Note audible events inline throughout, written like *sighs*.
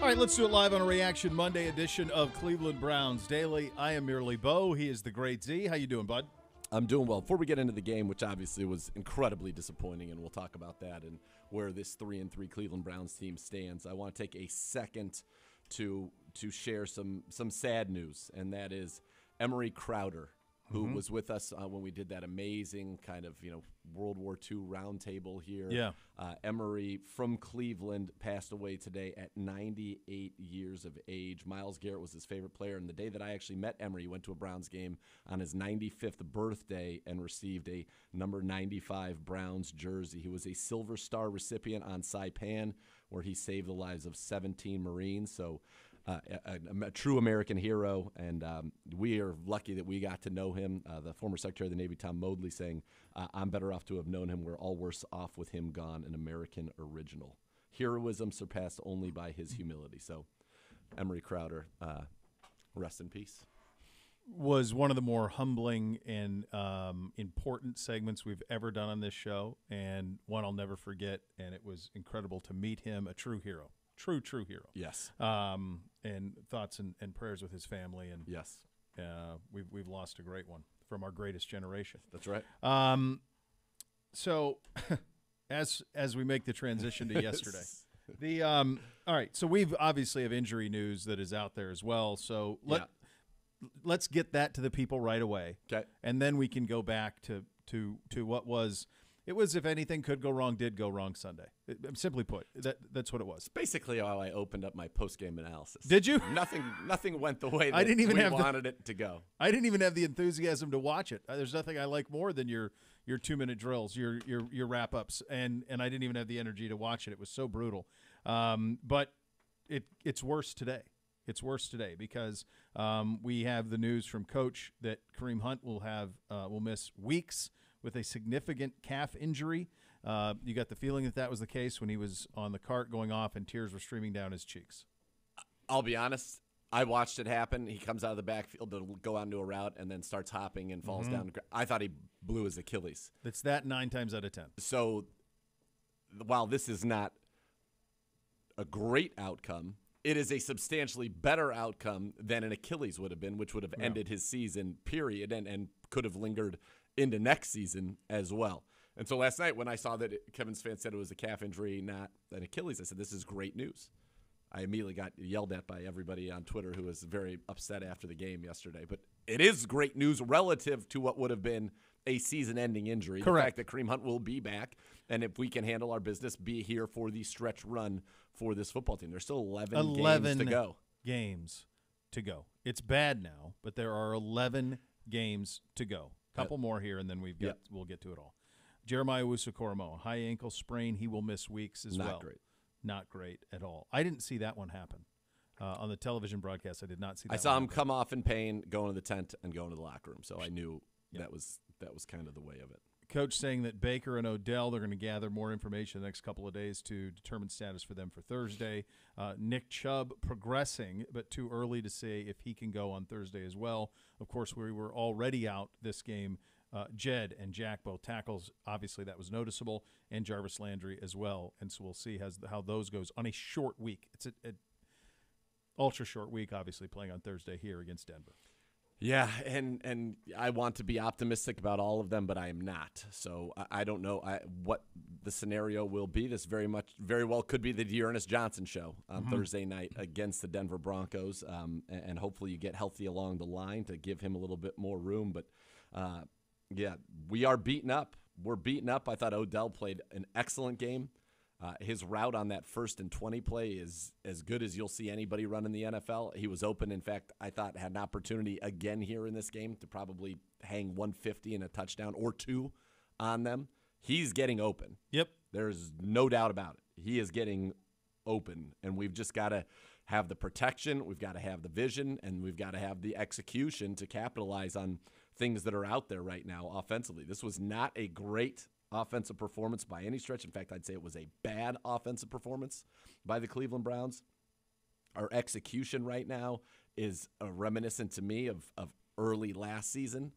All right, let's do it live on a Reaction Monday edition of Cleveland Browns Daily. I am merely Beau. He is the great Z. How you doing, bud? I'm doing well. Before we get into the game, which obviously was incredibly disappointing, and we'll talk about that and where this three and three Cleveland Browns team stands, I want to take a second to to share some some sad news, and that is Emery Crowder who Mm-hmm. was with us uh, when we did that amazing kind of you know World War II roundtable here. Yeah. Uh, Emery from Cleveland passed away today at 98 years of age. Myles Garrett was his favorite player, and the day that I actually met Emery, he went to a Browns game on his 95th birthday and received a number 95 Browns jersey. He was a Silver Star recipient on Saipan, where he saved the lives of 17 Marines. So uh, a, a- a true American hero, and um, we are lucky that we got to know him. Uh, the former Secretary of the Navy, Tom Modly, saying, uh, "I'm better off to have known him. We're all worse off with him gone." An American original, heroism surpassed only by his humility. So, Emery Crowder, uh, rest in peace. Was one of the more humbling and um, important segments we've ever done on this show, and one I'll never forget. And it was incredible to meet him, a true hero, true, true hero. Yes, Um, and thoughts and, and prayers with his family, and yes, uh, we've we've lost a great one from our greatest generation. that's right. Um, so *laughs* as as we make the transition to *laughs* yesterday, the um, all right. So we've obviously have injury news that is out there as well. So let let's get that to the people right away, Okay. and then we can go back to to to what was. It was, if anything could go wrong, did go wrong Sunday. It- simply put, that that's what it was. Basically, how I opened up my post-game analysis. Did you? *laughs* Nothing. Nothing went the way *laughs* that I didn't even we have the- wanted it to go. I didn't even have the enthusiasm to watch it. Uh, There's nothing I like more than your your two minute drills, your your your wrap ups, and and I didn't even have the energy to watch it. It was so brutal. Um, but it it's worse today. It's worse today because um, we have the news from Coach that Kareem Hunt will have uh, will miss weeks with a significant calf injury. Uh, you got the feeling that that was the case when he was on the cart going off and tears were streaming down his cheeks. I'll be honest. I watched it happen. He comes out of the backfield to go onto a route and then starts hopping and falls down. the gr- I thought he blew his Achilles. It's that nine times out of ten. So while this is not a great outcome, it is a substantially better outcome than an Achilles would have been, which would have ended his season, period, and, and could have lingered into next season as well. And so last night, when I saw that it, Kevin Svan said it was a calf injury, not an Achilles, I said, This is great news. I immediately got yelled at by everybody on Twitter who was very upset after the game yesterday. But it is great news relative to what would have been a season ending injury. Correct. The fact that Kareem Hunt will be back, and if we can handle our business, be here for the stretch run for this football team. There's still 11, 11 games to go. games to go. It's bad now, but there are 11 games to go. Couple more here, and then we've got Yep. we'll get to it all. Jeremiah Owusu high ankle sprain. He will miss weeks as well. Not well. great. Not great at all. I didn't see that one happen uh, on the television broadcast. I did not see. that I saw him happen. come off in pain, go into the tent, and go into the locker room. So I knew that was that was kind of the way of it. Coach saying that Baker and Odell they're going to gather more information the next couple of days to determine status for them for Thursday. Uh, Nick Chubb progressing, but too early to say if he can go on Thursday as well. Of course, we were already out this game. Uh, Jed and Jack both tackles. Obviously, that was noticeable, and Jarvis Landry as well. And so we'll see how those goes on a short week. It's a, a ultra short week, obviously playing on Thursday here against Denver. Yeah, and and I want to be optimistic about all of them, but I am not. So I, I don't know I, what the scenario will be. This very much, very well could be the D'Ernest Johnson show on Thursday night against the Denver Broncos, um, and, and hopefully you get healthy along the line to give him a little bit more room. But uh, yeah, we are beaten up. We're beaten up. I thought Odell played an excellent game. Uh, his route on that first and 20 play is as good as you'll see anybody run in the NFL. He was open. In fact, I thought had an opportunity again here in this game to probably hang 150 and a touchdown or two on them. He's getting open. Yep. There's no doubt about it. He is getting open, and we've just got to have the protection, we've got to have the vision, and we've got to have the execution to capitalize on things that are out there right now offensively. This was not a great offensive performance by any stretch. In fact, I'd say it was a bad offensive performance by the Cleveland Browns. Our execution right now is uh, reminiscent to me of, of early last season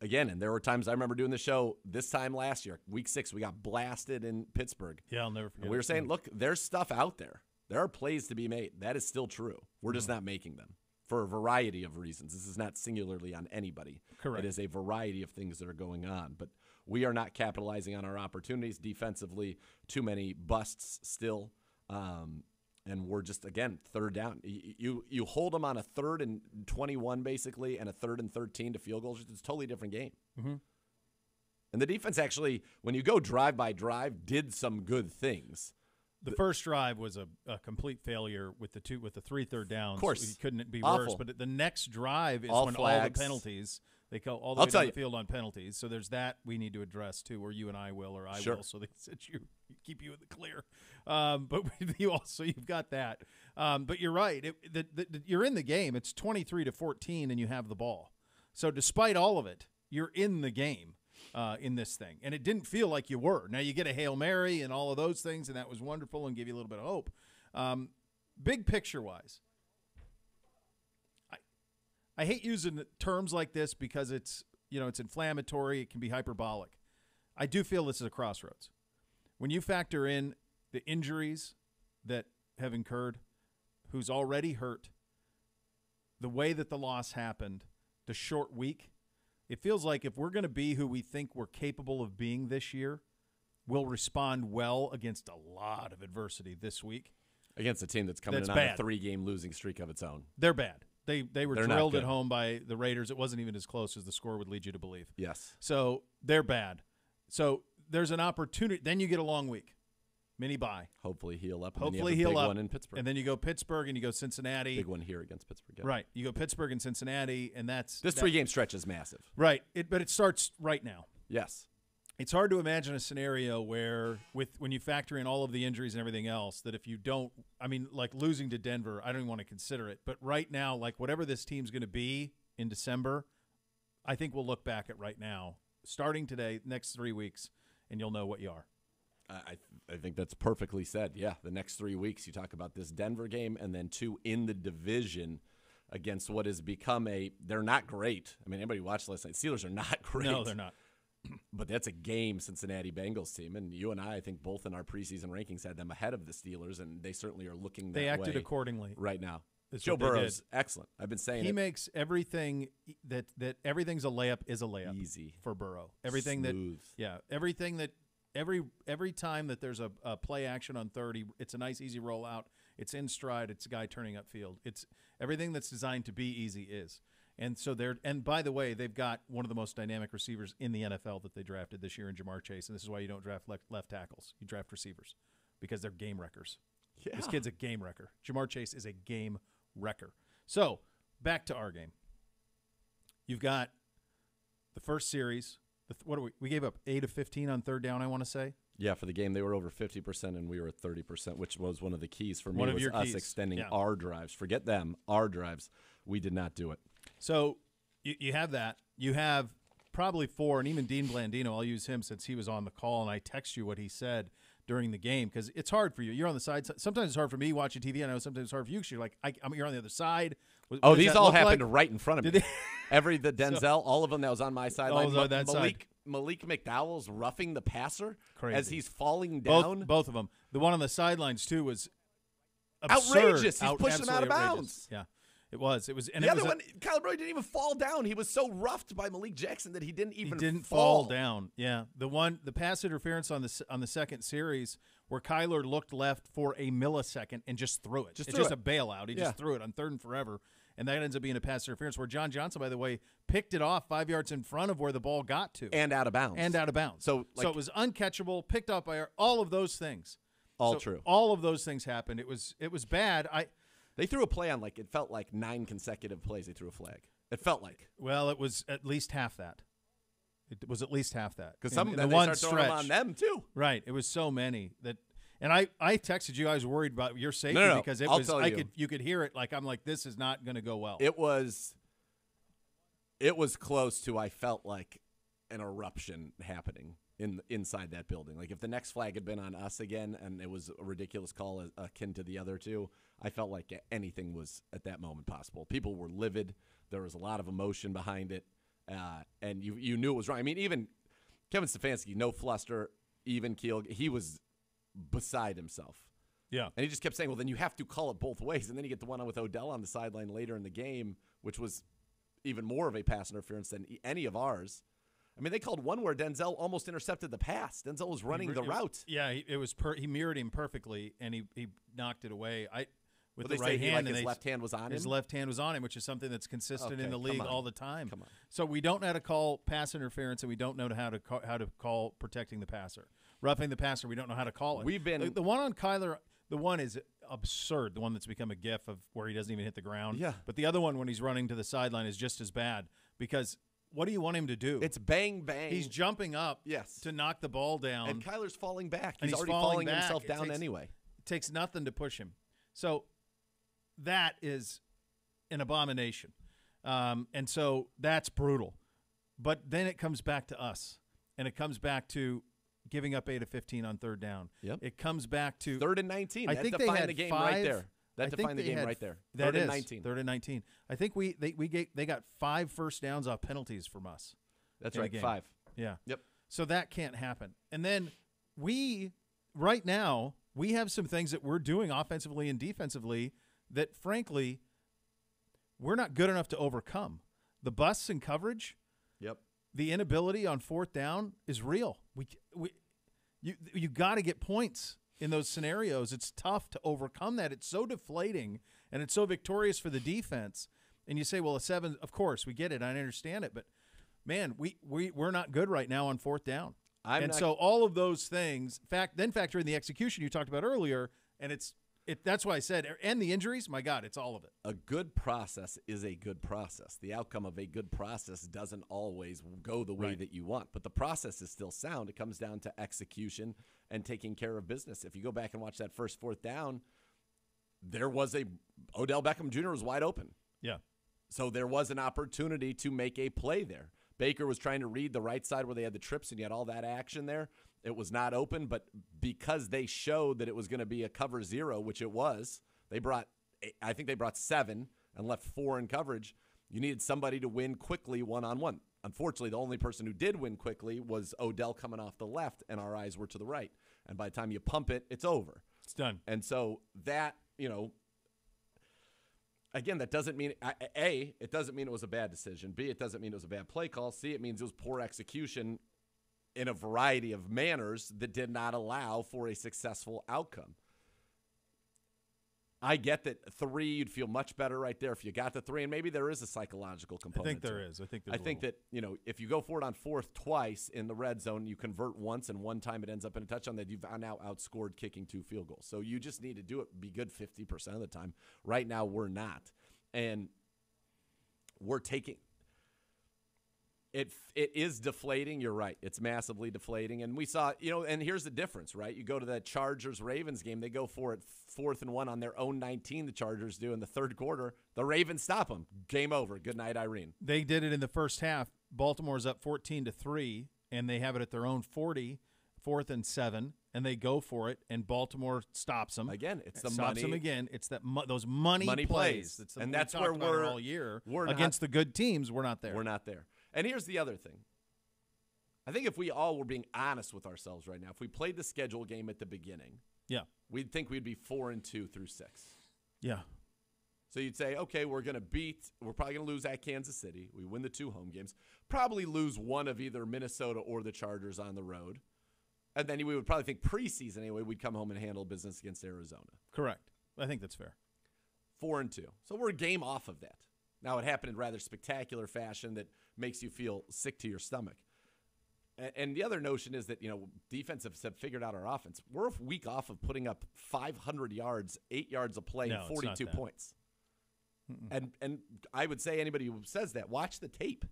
again, and there were times I remember doing the show this time last year, week six, we got blasted in Pittsburgh. Yeah, I'll never forget. And we were saying, look, there's stuff out there. There are plays to be made. That is still true. We're just not making them for a variety of reasons. This is not singularly on anybody. Correct. It is a variety of things that are going on. But we are not capitalizing on our opportunities defensively. Too many busts still. Um, and we're just again third down. You you hold them on a third and twenty one basically, and a third and thirteen to field goals. It's a totally different game. And the defense actually, when you go drive by drive, did some good things. The first drive was a, a complete failure with the two with the three third downs. Of course. it couldn't be Awful. worse. But the next drive is All when all the penalties they go all the I'll way down you- the field on penalties. So there's that we need to address too, or you and I will, or I Sure. will. So they *laughs* said you keep you in the clear. Um, but *laughs* you also you've got that. Um, but you're right. It, the, the, you're in the game. It's 23 to 14, and you have the ball. So despite all of it, you're in the game uh, in this thing, and it didn't feel like you were. Now you get a hail mary and all of those things, and that was wonderful and give you a little bit of hope. Um, big picture wise, I hate using terms like this because it's you know it's inflammatory. It can be hyperbolic. I do feel this is a crossroads. When you factor in the injuries that have incurred, who's already hurt, the way that the loss happened, the short week, it feels like if we're going to be who we think we're capable of being this year, we'll respond well against a lot of adversity this week. against a team that's coming That's in on a three-game losing streak of its own. They're bad. They they were They're drilled at home by the Raiders. It wasn't even as close as the score would lead you to believe. Yes. So they're bad. So there's an opportunity. Then you get a long week, mini bye. Hopefully heal up. And Hopefully then you have a heal big up. one in Pittsburgh. And then you go Pittsburgh and you go Cincinnati. big one here against Pittsburgh. yeah. Right. You go Pittsburgh and Cincinnati, and that's This that- three-game stretch is massive. Right. It, but it starts right now. Yes. It's hard to imagine a scenario where, with when you factor in all of the injuries and everything else, that if you don't, I mean, like losing to Denver, I don't even want to consider it. But right now, like whatever this team's going to be in December, I think we'll look back at right now, starting today, next three weeks, and you'll know what you are. I, I I think that's perfectly said. Yeah, the next three weeks you talk about this Denver game and then two in the division against what has become a. They're not great. I mean, anybody watched last night? Steelers are not *laughs* great. No, they're not. But that's a game Cincinnati Bengals team, and you and I, I think both in our preseason rankings had them ahead of the Steelers, and they certainly are looking. They acted accordingly. right now. That's Joe Burrow's excellent. I've been saying He it. makes everything that that everything's a layup is a layup Easy. for Burrow. Everything Smooth. that yeah, everything that every every time that there's a, a play action on 30, it's a nice easy rollout. It's in stride. It's a guy turning upfield. It's everything that's designed to be easy is. And so they're and by the way, they've got one of the most dynamic receivers in the NFL that they drafted this year in Ja'Marr Chase. And this is why you don't draft left, left tackles. You draft receivers because they're game wreckers. Yeah. This kid's a game wrecker. Ja'Marr Chase is a game wrecker. So back to our game. You've got the first series. The th- what do we? We gave up eight of fifteen on third down. I want to say. Yeah, for the game they were over fifty percent, and we were at thirty percent, which was one of the keys for me. One of was your us keys, extending yeah. our drives. Forget them, our drives. We did not do it. So you, you have that. You have probably four, and even Dean Blandino. I'll use him since he was on the call, and I text you what he said during the game because it's hard for you. You're on the side. Sometimes it's hard for me watching TV. I know sometimes it's hard for you because you're like, I, I'm, you're on the other side. What- Oh, what these all happened like? right in front of me. *laughs* Every the Denzel, all of them that was on my sideline. on that side. Malik Malik McDowell's roughing the passer Crazy. as he's falling down. both both, of them. The one on the sidelines too was absurd. Outrageous. He's pushing him out of outrageous. bounds. Yeah, it was. It was. And the it other was a- one, Kyler Murray didn't even fall down. He was so roughed by Malik Jackson that he didn't even he didn't fall. down. Yeah, the one the pass interference on the on the second series where Kyler looked left for a millisecond and just threw it. Just it's just it. a bailout. He Yeah. just threw it on third and forever, and that ends up being a pass interference where John Johnson, by the way, picked it off five yards in front of where the ball got to and out of bounds. and out of bounds. So, so it was uncatchable, picked up by all of those things. all So true. All of those things happened. It was it was bad. I They threw a play on like it felt like nine consecutive plays. They threw a flag. It felt like well, it was at least half that. It was at least half that because some in then the they one start throwing them stretch. on them too. Right. It was so many that, and I I texted you. I was worried about your safety no, no. because it I'll was. I you. could you could hear it. Like I'm like this is not going to go well. It was. It was close to. I felt like an eruption happening in inside that building. Like if the next flag had been on us again, and it was a ridiculous call akin to the other two, I felt like anything was at that moment possible. People were livid. There was a lot of emotion behind it, uh, and you you knew it was wrong. I mean, even Kevin Stefanski, no fluster, even keel. He was beside himself. Yeah. And he just kept saying, well, then you have to call it both ways. And then you get the one with Odell on the sideline later in the game, which was even more of a pass interference than any of ours. I mean, they called one where Denzel almost intercepted the pass. Denzel was running the route. Yeah, he, it was per, he mirrored him perfectly, and he, he knocked it away. I with But the right he, hand, like and his they, left hand was on his him. left hand was on him, which is something that's consistent in the league all the time. Come on. So we don't know how to call pass interference, and we don't know how to call, how to call protecting the passer, roughing the passer. We don't know how to call it. We've been- the, the one on Kyler. The one is absurd. The one that's become a gif of where he doesn't even hit the ground. Yeah. But the other one when he's running to the sideline is just as bad because what do you want him to do? It's bang bang. he's jumping up Yes. to knock the ball down. and Kyler's falling back. He's, he's already falling falling himself It down takes- anyway. It takes nothing to push him. So that is an abomination. Um, and so that's brutal. But then it comes back to us. And it comes back to giving up 8 of 15 on third down. Yep. It comes back to Third and 19. I think they had the game five, right there. That I think defined the they game had- right there. That Third and 19. Third and 19. I think we they we get, they got five first downs off penalties from us. That's right. Five. Yeah. Yep. So that can't happen. And then we, right now, we have some things that we're doing offensively and defensively that, frankly, we're not good enough to overcome. The busts and coverage, Yep. the inability on fourth down is real. We, we you you got to get points in those scenarios. It's tough to overcome that. It's so deflating and it's so victorious for the defense. And you say, well, a seven, of course, we get it. I understand it, but man, we we we're not good right now on fourth down. I'm and not- so all of those things, fact, then factor in the execution you talked about earlier, and it's it. That's why I said, er, and the injuries. My God, it's all of it. a good process is a good process. The outcome of a good process doesn't always go the way Right. that you want, but the process is still sound. It comes down to execution and taking care of business. If you go back and watch that first fourth down, there was a Odell Beckham Jr. was wide open. Yeah. So there was an opportunity to make a play there. Baker was trying to read the right side where they had the trips and you had all that action there. It was not open, but because they showed that it was going to be a cover zero, which it was, they brought, I think they brought seven and left four in coverage. You needed somebody to win quickly one on one. Unfortunately, the only person who did win quickly was Odell coming off the left, and our eyes were to the right. And by the time you pump it, it's over. It's done. And so that, you know, again, that doesn't mean a. It doesn't mean it was a bad decision. B. It doesn't mean it was a bad play call. C. It means it was poor execution in a variety of manners that did not allow for a successful outcome. I get that three, you'd feel much better right there if you got the three, and maybe there is a psychological component. I think it. is. I think I think that you know if you go for it on fourth twice in the red zone, you convert once, and one time it ends up in a touchdown. That you've now outscored kicking two field goals. So you just need to do it. Be good fifty percent of the time. Right now we're not, and we're taking. It it is deflating. You're right. It's massively deflating, and we saw you know. And here's the difference, right? You go to that Chargers Ravens game. They go for it fourth and one on their own 19. The Chargers do in the third quarter. The Ravens stop them. Game over. Good night, Irene. they did it in the first half. Baltimore's up 14 to 3 and they have it at their own 40, fourth and 7 and they go for it and Baltimore stops them. Again, it's the stops money- them again. It's that mo- those money, Money plays. plays. And that's where we're- all year we're not- against the good teams, we're not there. We're not there. And here's the other thing. I think if we all were being honest with ourselves right now, if we played the schedule game at the beginning, Yeah. we'd think we'd be four and two through six. Yeah. So you'd say, okay, we're going to beat, we're probably going to lose at Kansas City. We win the two home games. Probably lose one of either Minnesota or the Chargers on the road. And then we would probably think preseason anyway, we'd come home and handle business against Arizona. Correct. I think that's fair. Four and two. So we're a game off of that. Now it happened in rather spectacular fashion that makes you feel sick to your stomach. And the other notion is that you know defensives have figured out our offense. We're a week off of putting up 500 yards, eight yards a play, No, and it's not 42 that. points. And and I would say anybody who says that, watch the tape.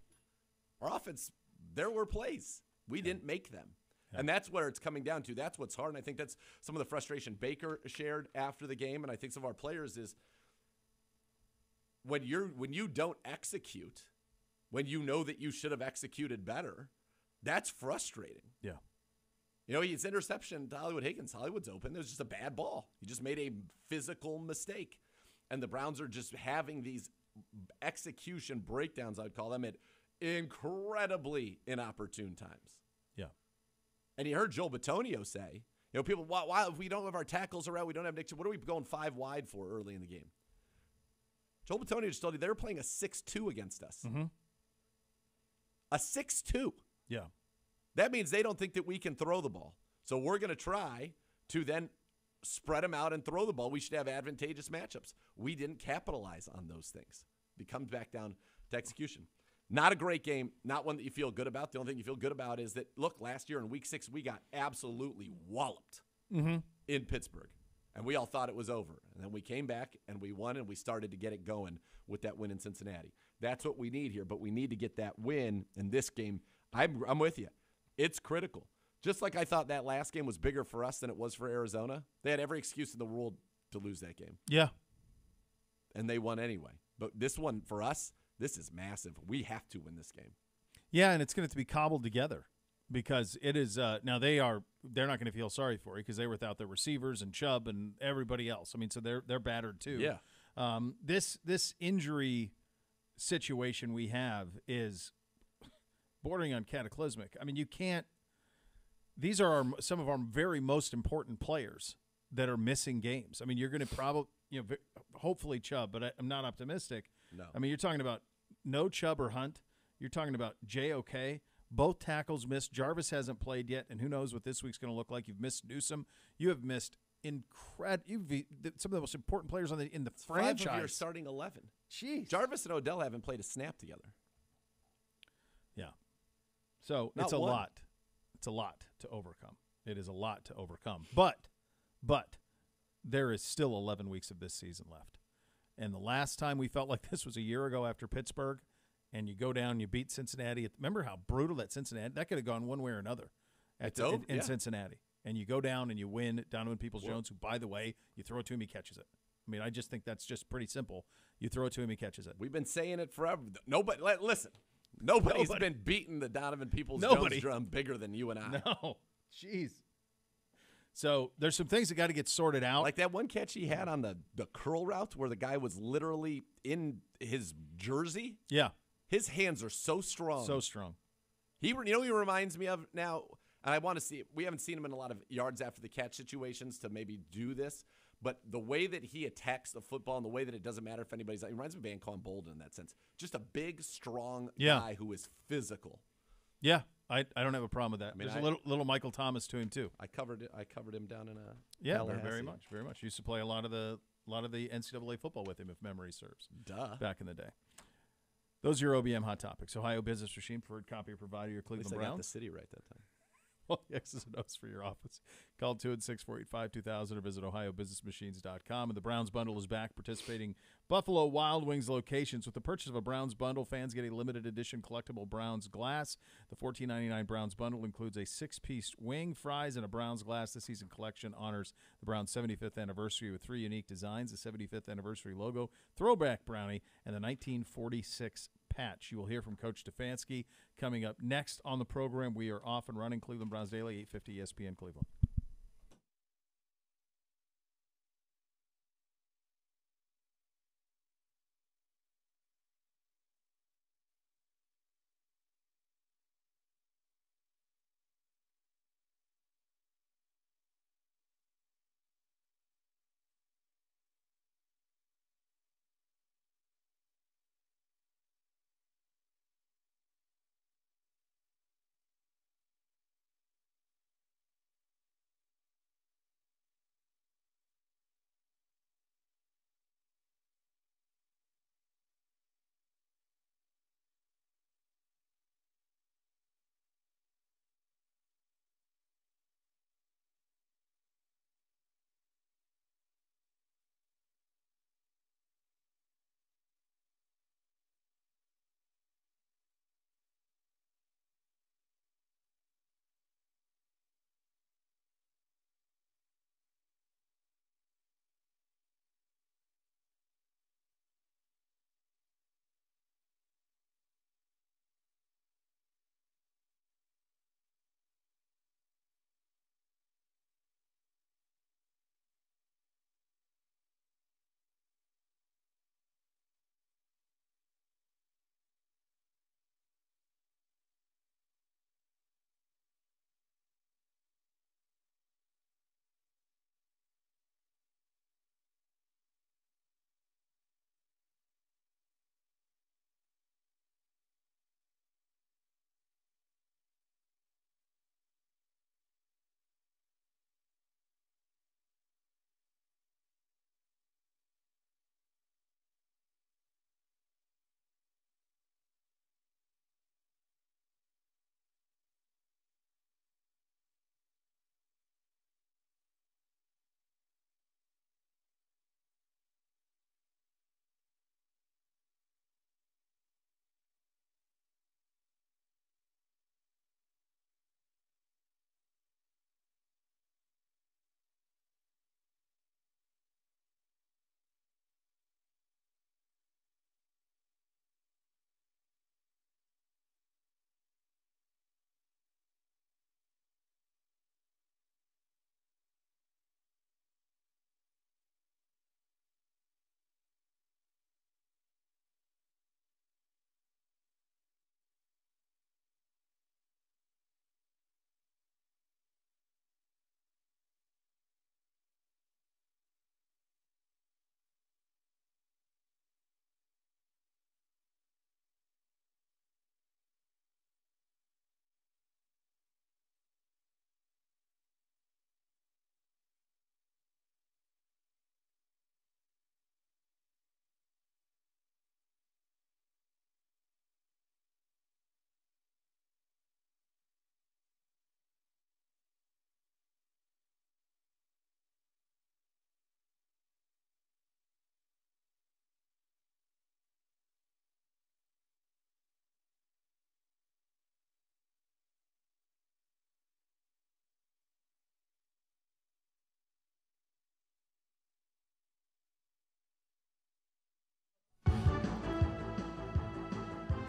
Our offense, there were plays we didn't make them, and that's where it's coming down to. That's what's hard, and I think that's some of the frustration Baker shared after the game, and I think some of our players is when you're when you don't execute, when you know that you should have executed better, that's frustrating. Yeah. You know, it's interception to Hollywood Higgins. Hollywood's open. It was just a bad ball. He just made a physical mistake. And the Browns are just having these execution breakdowns, I'd call them, at incredibly inopportune times. Yeah. And you heard Joel Bitonio say, You know, people, why, why if we don't have our tackles around, we don't have Nick, what are we going five wide for early in the game? Joel Bitonio just told you they were playing a 6 2 against us. Mhm. A 6 2. Yeah. That means they don't think that we can throw the ball. So we're going to try to then spread them out and throw the ball. We should have advantageous matchups. We didn't capitalize on those things. It comes back down to execution. Not a great game, not one that you feel good about. The only thing you feel good about is that, look, last year in week six, we got absolutely walloped Mm-hmm. in Pittsburgh. And we all thought it was over. And then we came back and we won and we started to get it going with that win in Cincinnati. That's what we need here, but we need to get that win in this game. I'm, I'm with you. It's critical. Just like I thought that last game was bigger for us than it was for Arizona, they had every excuse in the world to lose that game. Yeah. And they won anyway. But this one, for us, this is massive. We have to win this game. Yeah, and it's going to to be cobbled together because it is uh, now they are they're not going to feel sorry for you because they were without their receivers and Chubb and everybody else. I mean, so they're they're battered too. Yeah. Um, this this injury situation we have is bordering on cataclysmic. I mean, you can't. These are our, some of our very most important players that are missing games. I mean, you're going to probably you know hopefully Chubb, but I, I'm not optimistic. No. I mean, you're talking about no Chubb or Hunt. You're talking about JOK. Both tackles missed. Jarvis hasn't played yet, and who knows what this week's going to look like. You've missed Newsome. You have missed incredible. Some of the most important players on the in the Five of your starting 11. Jeez. Jarvis and Odell haven't played a snap together. Yeah. So Not it's a one. lot. It's a lot to overcome. It is a lot to overcome. But, but there is still 11 weeks of this season left. And the last time we felt like *laughs* this was a year ago after Pittsburgh, and you go down, you beat Cincinnati. Remember how brutal that Cincinnati? That could have gone one way or another. At the- in, in yeah. Cincinnati, and you go down and you win. Donovan Peoples Jones, who by the way, you throw it to him, he catches it. I mean, I just think that's just pretty simple. You throw it to him, he catches it. We've been saying it forever. Nobody, listen, nobody's Nobody. been beating the Donovan Peoples Nobody. Jones drum bigger than you and I. No, jeez. So there's some things that got to get sorted out. Like that one catch he had on the, the curl route where the guy was literally in his jersey. yeah, His hands are so strong. so strong. he, you know, he reminds me of now. And I want to see. We haven't seen him in a lot of yards after the catch situations to maybe do this. But the way that he attacks the football and the way that it doesn't matter if anybody's, he reminds me of Anquan Boldin in that sense. Just a big, strong Yeah. guy who is physical. Yeah, I, I don't have a problem with that. mean, There's I- a little little Michael Thomas to him too. I covered it. I covered him down in a Yeah, very, very much, very much. Used to play a lot of the a lot of the NCAA football with him, if memory serves, Duh. back in the day. Those are your OBM hot topics. Ohio Business Machine, preferred copy provider, your At Cleveland least I got the city right that time. *laughs* All the X's and O's for your office. Call 216-485-2000 or visit ohiobusinessmachines.com. And the Browns Bundle is back participating Buffalo Wild Wings locations. With the purchase of a Browns Bundle, fans get a limited edition collectible Browns glass. The $14.99 Browns Bundle includes a six-piece wing, fries, and a Browns glass. This season collection honors the Browns' 75th anniversary with three unique designs, the 75th anniversary logo, throwback brownie, and the 1946 patch. You will hear from Coach Stefanski coming up next on the program. We are off and running Cleveland Browns Daily, 850 ESPN Cleveland.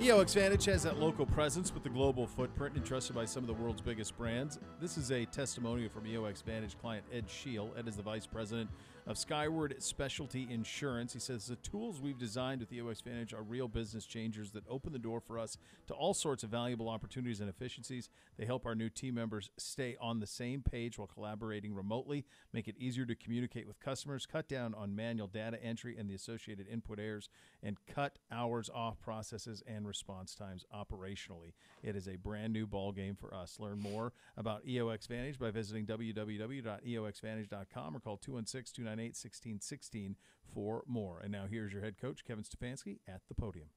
EOX Vantage has that local presence with the global footprint entrusted by some of the world's biggest brands. This is a testimonial from EOX Vantage client Ed Scheel. Ed is the vice president of Skyward Specialty Insurance. He says the tools we've designed with EOX Vantage are real business changers that open the door for us to all sorts of valuable opportunities and efficiencies. They help our new team members stay on the same page while collaborating remotely, make it easier to communicate with customers, cut down on manual data entry and the associated input errors, and cut hours off processes and response times operationally. It is a brand new ball game for us. Learn more about EOX Vantage by visiting www.eoxvantage.com or call 216 298 1616 for more. And now here's your head coach, Kevin Stefanski, at the podium.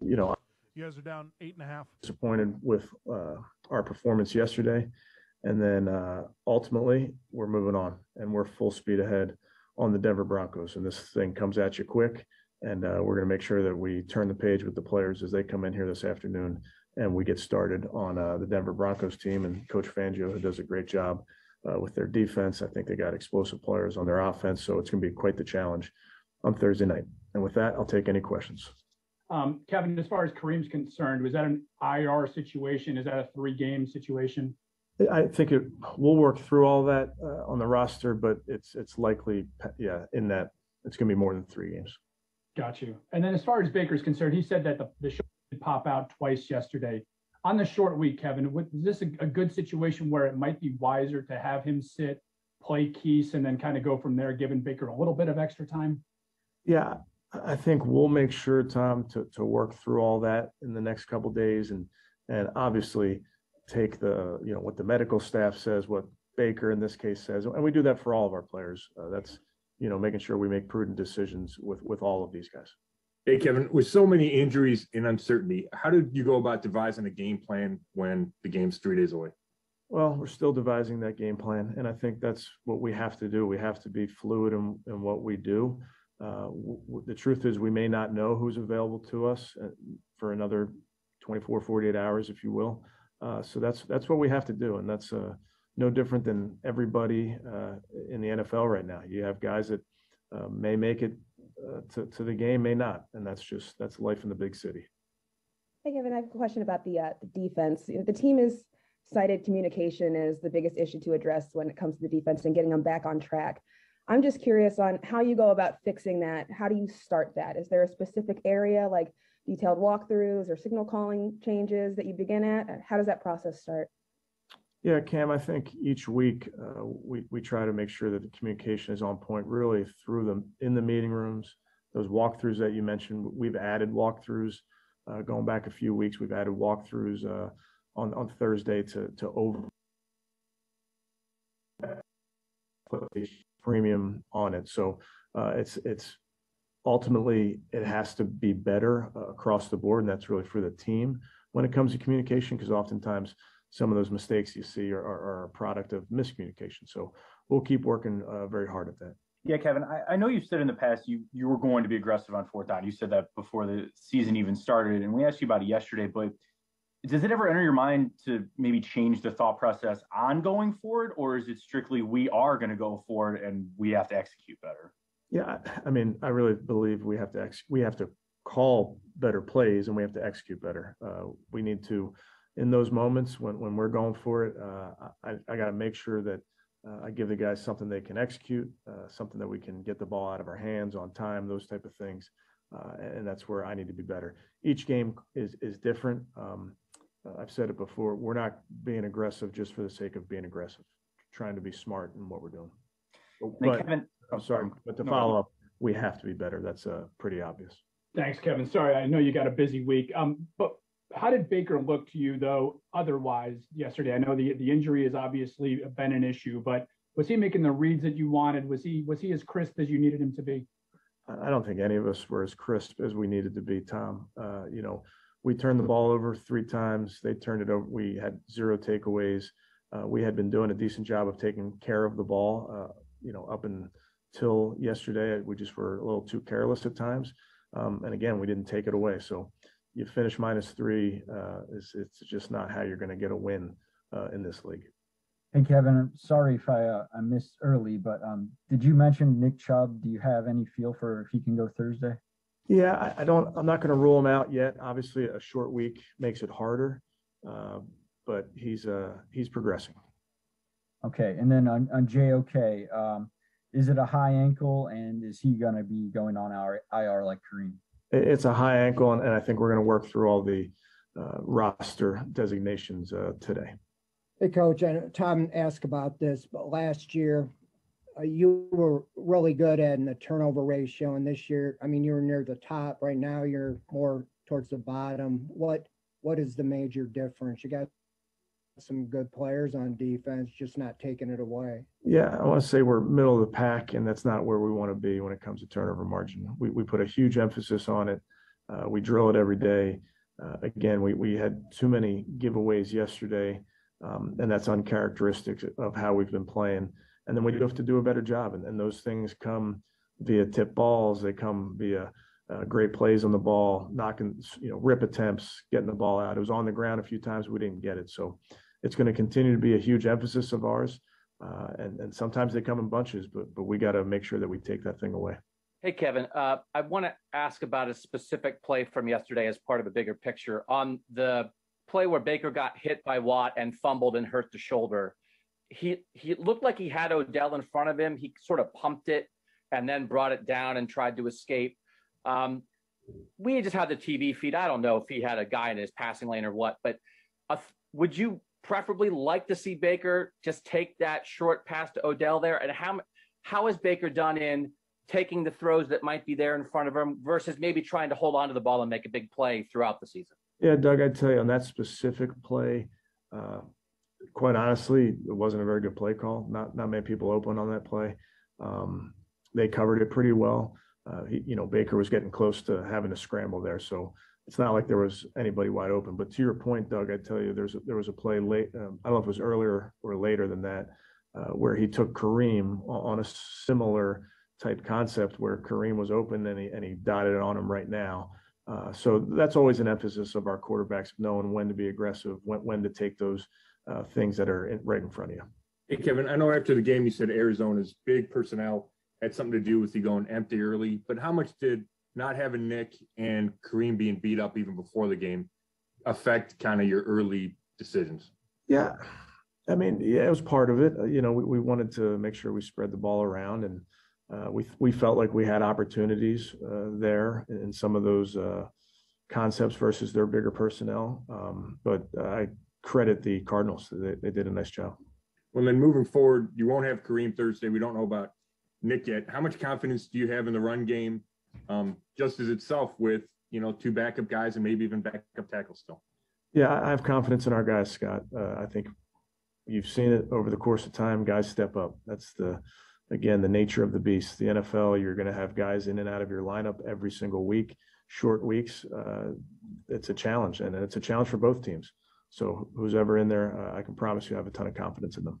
You know, You guys are down eight and a half. disappointed with uh, our performance yesterday. And then uh, ultimately, we're moving on and we're full speed ahead on the Denver Broncos. And this thing comes at you quick. And uh, we're going to make sure that we turn the page with the players as they come in here this afternoon and we get started on uh, the Denver Broncos team and Coach Fangio, who does a great job uh, with their defense. I think they got explosive players on their offense. So it's going to be quite the challenge on Thursday night. And with that, I'll take any questions. Um, Kevin, as far as Kareem's concerned, was that an IR situation? Is that a three-game situation? I think it, we'll work through all that uh, on the roster, but it's, it's likely, yeah, in that it's going to be more than three games. Got you. And then as far as Baker's concerned, he said that the, the show did pop out twice yesterday. On the short week, Kevin, is this a, good situation where it might be wiser to have him sit, play Case, and then kind of go from there, giving Baker a little bit of extra time? Yeah, I I think we'll make sure, Tom, to, to work through all that in the next couple days and, and obviously take the, you know, what the medical staff says, what Baker in this case says, and we do that for all of our players. Uh, That's, you know, making sure we make prudent decisions with, with all of these guys. Hey, Kevin, with so many injuries and uncertainty, how did you go about devising a game plan when the game's three days away? Well, we're still devising that game plan, and I think that's what we have to do. We have to be fluid in, in what we do. Uh, w- the truth is, we may not know who's available to us uh, for another 24, 48 hours, if you will. Uh, so that's that's what we have to do, and that's uh, no different than everybody uh, in the NFL right now. You have guys that uh, may make it to, to the game, may not, and that's just that's life in the big city. Hey, Kevin, I have a question about the, uh, the defense. You know, The team has cited communication as the biggest issue to address when it comes to the defense and getting them back on track. I'm just curious on how you go about fixing that. How do you start that? Is there a specific area like detailed walkthroughs or signal calling changes that you begin at? How does that process start? Yeah, Cam, I think each week uh, we, we try to make sure that the communication is on point really through them in the meeting rooms. Those walkthroughs that you mentioned, we've added walkthroughs uh, going back a few weeks. We've added walkthroughs uh, on, on Thursday to, to over put the premium on it. So uh, it's, it's ultimately, it has to be better uh, across the board. And that's really for the team when it comes to communication, because oftentimes some of those mistakes you see are, are, are a product of miscommunication. So we'll keep working uh, very hard at that. Yeah, Kevin, I, I know you've said in the past you you were going to be aggressive on fourth down. You said that before the season even started, and we asked you about it yesterday. But does it ever enter your mind to maybe change the thought process on going forward, or is it strictly we are going to go forward and we have to execute better? Yeah, I- I mean, I really believe we have to ex- we have to call better plays and we have to execute better. Uh, we need to, in those moments when when we're going for it, uh, I I got to make sure that uh, I give the guys something they can execute, uh, something that we can get the ball out of our hands on time, those type of things, uh, and that's where I need to be better. Each game is is different. Um, uh, I've said it before. We're not being aggressive just for the sake of being aggressive. Trying to be smart in what we're doing. But- Kevin, I'm sorry, but to No, follow up, we have to be better. That's uh, pretty obvious. Thanks, Kevin. Sorry, I know you got a busy week. Um, but how did Baker look to you though, otherwise yesterday? I know the, the injury has obviously been an issue, but was he making the reads that you wanted? Was he, was he as crisp as you needed him to be? I don't think any of us were as crisp as we needed to be, Tom. Uh, you know, we turned the ball over three times. They turned it over. We had zero takeaways. Uh, we had been doing a decent job of taking care of the ball, uh, you know, up until yesterday. We just were a little too careless at times. Um, and again, we didn't take it away. So you finish minus three, uh, is, it's just not how you're going to get a win uh, in this league. Hey, Kevin, I'm sorry if I, uh, I missed early, but, um, did you mention Nick Chubb? Do you have any feel for if he can go Thursday? Yeah, I, I don't, I'm not going to rule him out yet. Obviously, a short week makes it harder, uh, but he's, uh, he's progressing. Okay, and then on, on JOK, um, is it a high ankle and is he gonna be going on our IR like Kareem? It- it's a high ankle, and, and I think we're going to work through all the uh, roster designations uh, today. Hey, Coach, know Tom asked about this, but last year, uh, you were really good at in the turnover ratio, and this year, I mean, you were near the top. Right now, you're more towards the bottom. What, what is the major difference? You got some good players on defense, just not taking it away. Yeah, I want to say we're middle of the pack, and that's not where we want to be when it comes to turnover margin. We, we put a huge emphasis on it. Uh, we drill it every day. Uh, again, we, we had too many giveaways yesterday, um, and that's uncharacteristic of how we've been playing. And then we have to do a better job, and, and those things come via tip balls. They come via uh, great plays on the ball, knocking, you know, rip attempts, getting the ball out. It was on the ground a few times. We didn't get it. So it's going to continue to be a huge emphasis of ours. Uh, and, and sometimes they come in bunches, but, but we got to make sure that we take that thing away. Hey, Kevin, uh, I want to ask about a specific play from yesterday as part of a bigger picture. On the play where Baker got hit by Watt and fumbled and hurt the shoulder, he he looked like he had Odell in front of him. He sort of pumped it and then brought it down and tried to escape. Um, we just had the TV feed. I don't know if he had a guy in his passing lane or what, but uh, would you preferably like to see Baker just take that short pass to Odell there? And how how has Baker done in taking the throws that might be there in front of him versus maybe trying to hold on to the ball and make a big play throughout the season? Yeah, Doug, I'd tell you on that specific play, uh, quite honestly, it wasn't a very good play call. Not not many people open on that play. Um, they covered it pretty well. Uh, he, you know, Baker was getting close to having to scramble there, so it's not like there was anybody wide open. But to your point, Doug, I tell you, there's a, there was a play late. Um, I don't know if it was earlier or later than that, uh, where he took Kareem on a similar type concept where Kareem was open and he and he dotted on him right now. Uh, so that's always an emphasis of our quarterbacks, knowing when to be aggressive, when when to take those uh, things that are in, right in front of you. Hey, Kevin, I know after the game you said Arizona's big personnel had something to do with you going empty early, but how much did not having Nick and Kareem being beat up even before the game affect kind of your early decisions? Yeah, I mean, yeah, it was part of it. Uh, you know, we, we wanted to make sure we spread the ball around, and uh, we we felt like we had opportunities uh, there in, in some of those uh, concepts versus their bigger personnel. Um, but I credit the Cardinals; they, they did a nice job. Well, then moving forward, you won't have Kareem Thursday. We don't know about Nick yet. How much confidence do you have in the run game, um, just as itself with you know two backup guys and maybe even backup tackles still? Yeah, I have confidence in our guys, Scott. Uh, I think you've seen it over the course of time. Guys step up. That's the again the nature of the beast. The NFL, you're going to have guys in and out of your lineup every single week. Short weeks, uh, it's a challenge, and it's a challenge for both teams. So who's ever in there, uh, I can promise you, I have a ton of confidence in them.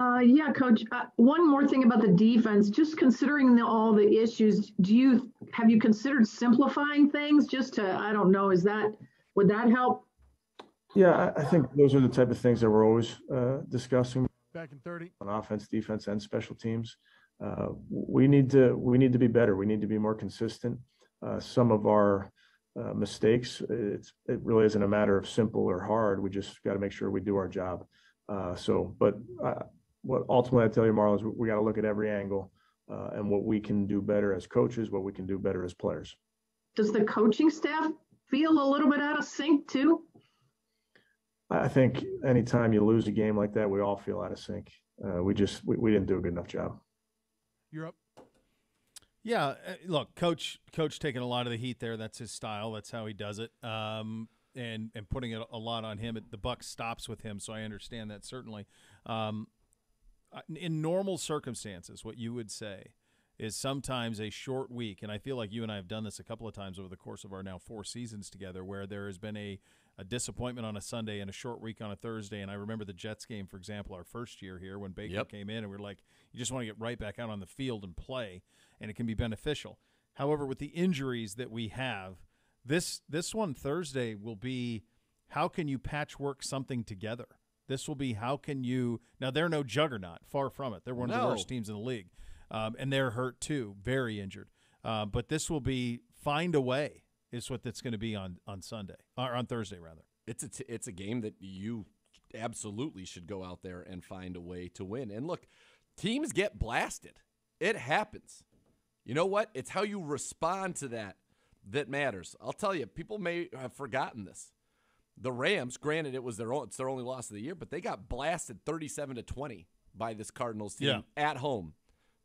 Uh, yeah, coach. Uh, one more thing about the defense. Just considering the, all the issues, do you have you considered simplifying things? Just to, I don't know, is that would that help? Yeah, I, I think those are the type of things that we're always uh, discussing Back in 30. on offense, defense, and special teams. Uh, we need to we need to be better. We need to be more consistent. Uh, some of our uh, mistakes, it's it really isn't a matter of simple or hard. We just got to make sure we do our job. Uh, so, but uh, what ultimately I tell you, Marlon, is we, we got to look at every angle uh, and what we can do better as coaches, what we can do better as players. Does the coaching staff feel a little bit out of sync too? I think anytime you lose a game like that, we all feel out of sync. Uh, we just we, we didn't do a good enough job. You're up. Yeah, uh, look, coach, coach taking a lot of the heat there. That's his style. That's how he does it. Um, and and putting it a lot on him. The buck stops with him, so I understand that certainly. Um, Uh, in normal circumstances, what you would say is sometimes a short week, and I feel like you and I have done this a couple of times over the course of our now four seasons together, where there has been a a disappointment on a Sunday and a short week on a Thursday. And I remember the Jets game, for example, our first year here when Baker Yep. came in, and we are like, you just want to get right back out on the field and play, and it can be beneficial. However, with the injuries that we have, this this one Thursday will be how can you patchwork something together? This will be how can you now they're no juggernaut, far from it. They're one of the worst teams in the league, um, and they're hurt too, very injured. Uh, but this will be find a way is what that's going to be on on Sunday or on Thursday rather. It's a t- it's a game that you absolutely should go out there and find a way to win. And look, teams get blasted. It happens. You know what? It's how you respond to that that matters. I'll tell you, people may have forgotten this. The Rams, granted, it was their own, it's their only loss of the year, but they got blasted 37 to 20 by this Cardinals team Yeah. at home.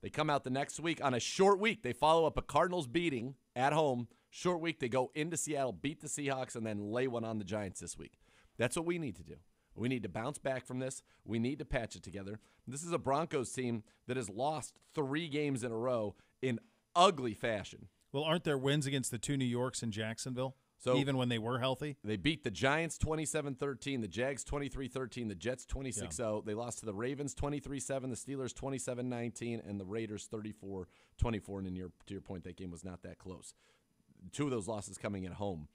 They come out the next week on a short week. They follow up a Cardinals beating at home. Short week. They go into Seattle, beat the Seahawks, and then lay one on the Giants this week. That's what we need to do. We need to bounce back from this. We need to patch it together. This is a Broncos team that has lost three games in a row in ugly fashion. Well, aren't there wins against the two New Yorks and Jacksonville? So- even when they were healthy, They beat the Giants 27 13, the Jags 23 13, the Jets 26 0. They lost to the Ravens 23 7, the Steelers 27 19, and the Raiders 34 24. And in your, to your point, that game was not that close. Two of those losses coming at home.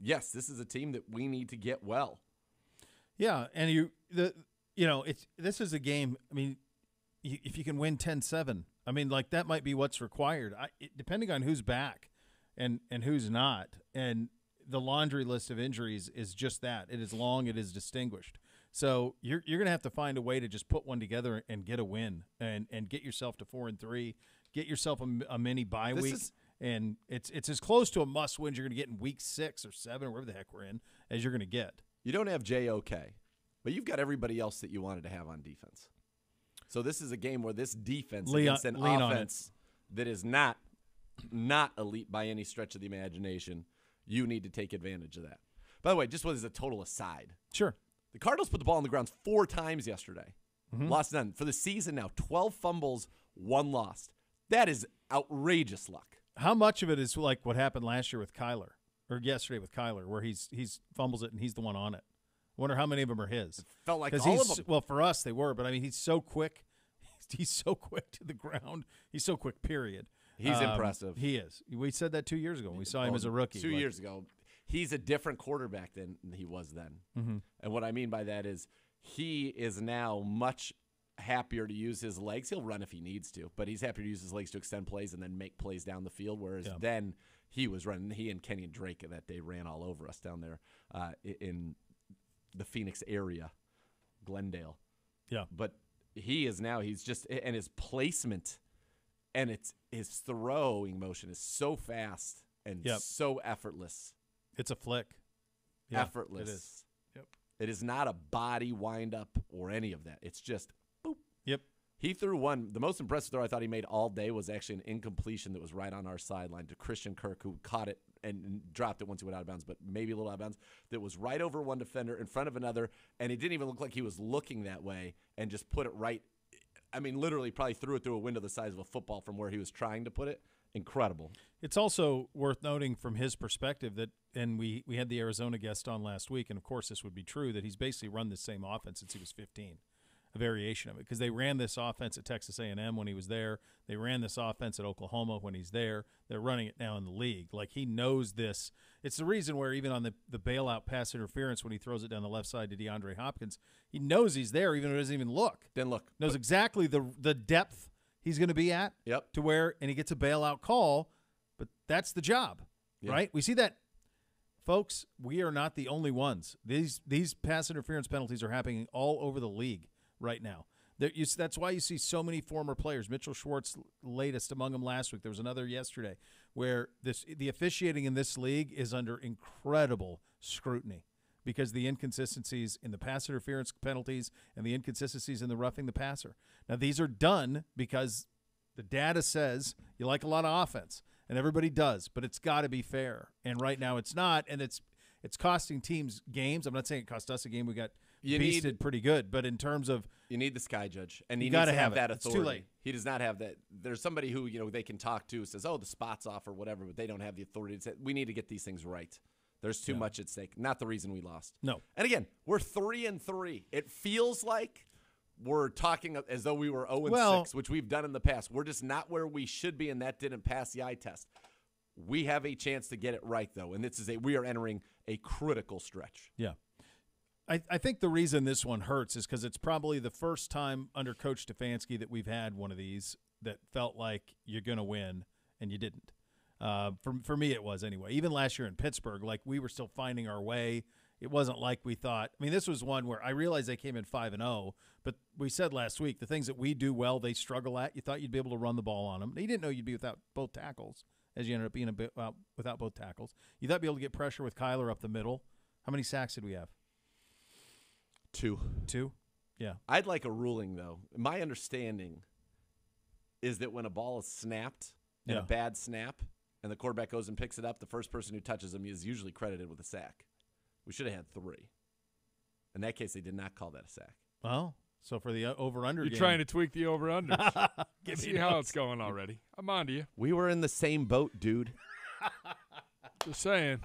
Yes, this is a team that we need to get well. yeah, and you the you know it's this is a game. I mean, if you can win 10-7, I mean, like that might be what's required. I, it, depending on who's back and and who's not, and the laundry list of injuries is just that. It is long. It is distinguished. So you're you're gonna have to find a way to just put one together and get a win and and get yourself to four and three. Get yourself a mini bye This week. is- and it's it's as close to a must win you're going to get in week six or seven or wherever the heck we're in as you're going to get. You don't have JOK, but you've got everybody else that you wanted to have on defense. So this is a game where this defense Lean against an lean on it. offense that is not not elite by any stretch of the imagination, you need to take advantage of that. By the way, just as a total aside, Sure. the Cardinals put the ball on the ground four times yesterday. Mm-hmm. Lost none. For the season now, 12 fumbles, one lost. That is outrageous luck. How much of it is like what happened last year with Kyler or yesterday with Kyler, where he's he's fumbles it and he's the one on it? I wonder how many of them are his. Felt like all he's of them. well for us they were, but I mean he's so quick. *laughs* He's so quick to the ground. He's so quick. Period. He's Um, impressive. He is. We said that two years ago when we saw him Oh, as a rookie. Two like- years ago. He's a different quarterback than he was then. Mhm. And what I mean by that is he is now much happier to use his legs. He'll run if he needs to, but he's happier to use his legs to extend plays and then make plays down the field. Whereas Yeah. then he was running. He and Kenyan Drake that day ran all over us down there uh, in the Phoenix area, Glendale. Yeah. But he is now. He's just and his placement and it's his throwing motion is so fast and Yep. so effortless. It's a flick. Yeah, effortless. It is. Yep. It is not a body wind up or any of that. It's just boop. Yep. He threw one. The most impressive throw I thought he made all day was actually an incompletion that was right on our sideline to Christian Kirk, who caught it and and dropped it once he went out of bounds, but maybe a little out of bounds. That was right over one defender in front of another, and it didn't even look like he was looking that way, and just put it right. I mean, literally, probably threw it through a window the size of a football from where he was trying to put it. Incredible. It's also worth noting from his perspective that, and we we had the Arizona guest on last week, and of course this would be true that he's basically run the same offense since he was 15, a variation of it because they ran this offense at Texas A&M when he was there. They ran this offense at Oklahoma when he's there. They're running it now in the league. Like he knows this. It's the reason where even on the the bailout pass interference when he throws it down the left side to DeAndre Hopkins, he knows he's there even though he doesn't even look. Then look, Knows exactly the the depth he's going to be at Yep. to where and he gets a bailout call, but that's the job, Yeah. right? We see that, folks. We are not the only ones. These these pass interference penalties are happening all over the league right now. You, that's why you see so many former players. Mitchell Schwartz, latest among them last week. There was another yesterday where this the officiating in this league is under incredible scrutiny because the inconsistencies in the pass interference penalties and the inconsistencies in the roughing the passer. Now these are done because the data says you like a lot of offense, and everybody does, but it's got to be fair. And right now it's not, and it's it's costing teams games. I'm not saying it cost us a game. We got You need- beasted pretty good, but in terms of You need the sky judge, and You he gotta have, have that It's too authority. late. He does not have that. There's somebody who you know they can talk to says, "Oh, the spot's off" or whatever, but they don't have the authority to say. We need to get these things right. There's too much at stake. Not the reason we lost. No. And again, we're three and three. It feels like we're talking as though we were zero and Well- six, which we've done in the past. We're just not where we should be, and that didn't pass the eye test. We have a chance to get it right, though, and this is a we are entering a critical stretch. Yeah. I, I think the reason this one hurts is because it's probably the first time under Coach Stefanski that we've had one of these that felt like you're going to win and you didn't. Uh, for for me, it was anyway. Even last year in Pittsburgh, like we were still finding our way. It wasn't like we thought. I mean, this was one where I realized they came in five and zero, but we said last week the things that we do well, they struggle at. You thought you'd be able to run the ball on them. You didn't know you'd be without both tackles, as you ended up being a bit well, without both tackles. You thought you'd be able to get pressure with Kyler up the middle. How many sacks did we have? Two. Two. Yeah. I'd like a ruling though. My understanding is that when a ball is snapped and Yeah. a bad snap, and the quarterback goes and picks it up, the first person who touches him is usually credited with a sack. We should have had three. In that case, they did not call that a sack. Well, so for the uh, over under, You're trying to tweak the over under. *laughs* See me how it's going already. I'm on to you. We were in the same boat, dude. Just saying.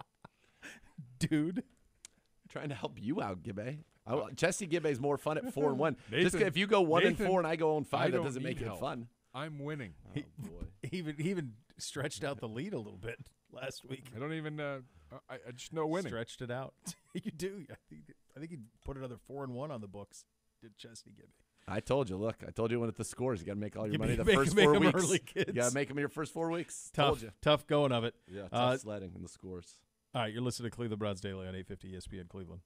*laughs* dude. Trying to help you out, Gibbe. I, Jesse Gibbe is more fun at four and one. *laughs* Just if you go one Nathan, and four and I go on five, that doesn't make need it help. fun. I'm winning. Oh boy. *laughs* He even he even stretched out the lead a little bit last week. I don't even. Uh, I, I just know winning. Stretched it out. *laughs* you do. I think, I think he put another four and one on the books. Did Chesney Gibby? I told you. Look, I told you when at the scores, you got to make all your You money the make- first make four 'em weeks. early, You got to make them your first four weeks. Tough, Told you. tough going of it. Yeah, tough Uh, sledding in the scores. All right, you're listening to Cleveland Browns Daily on 850 ESPN Cleveland.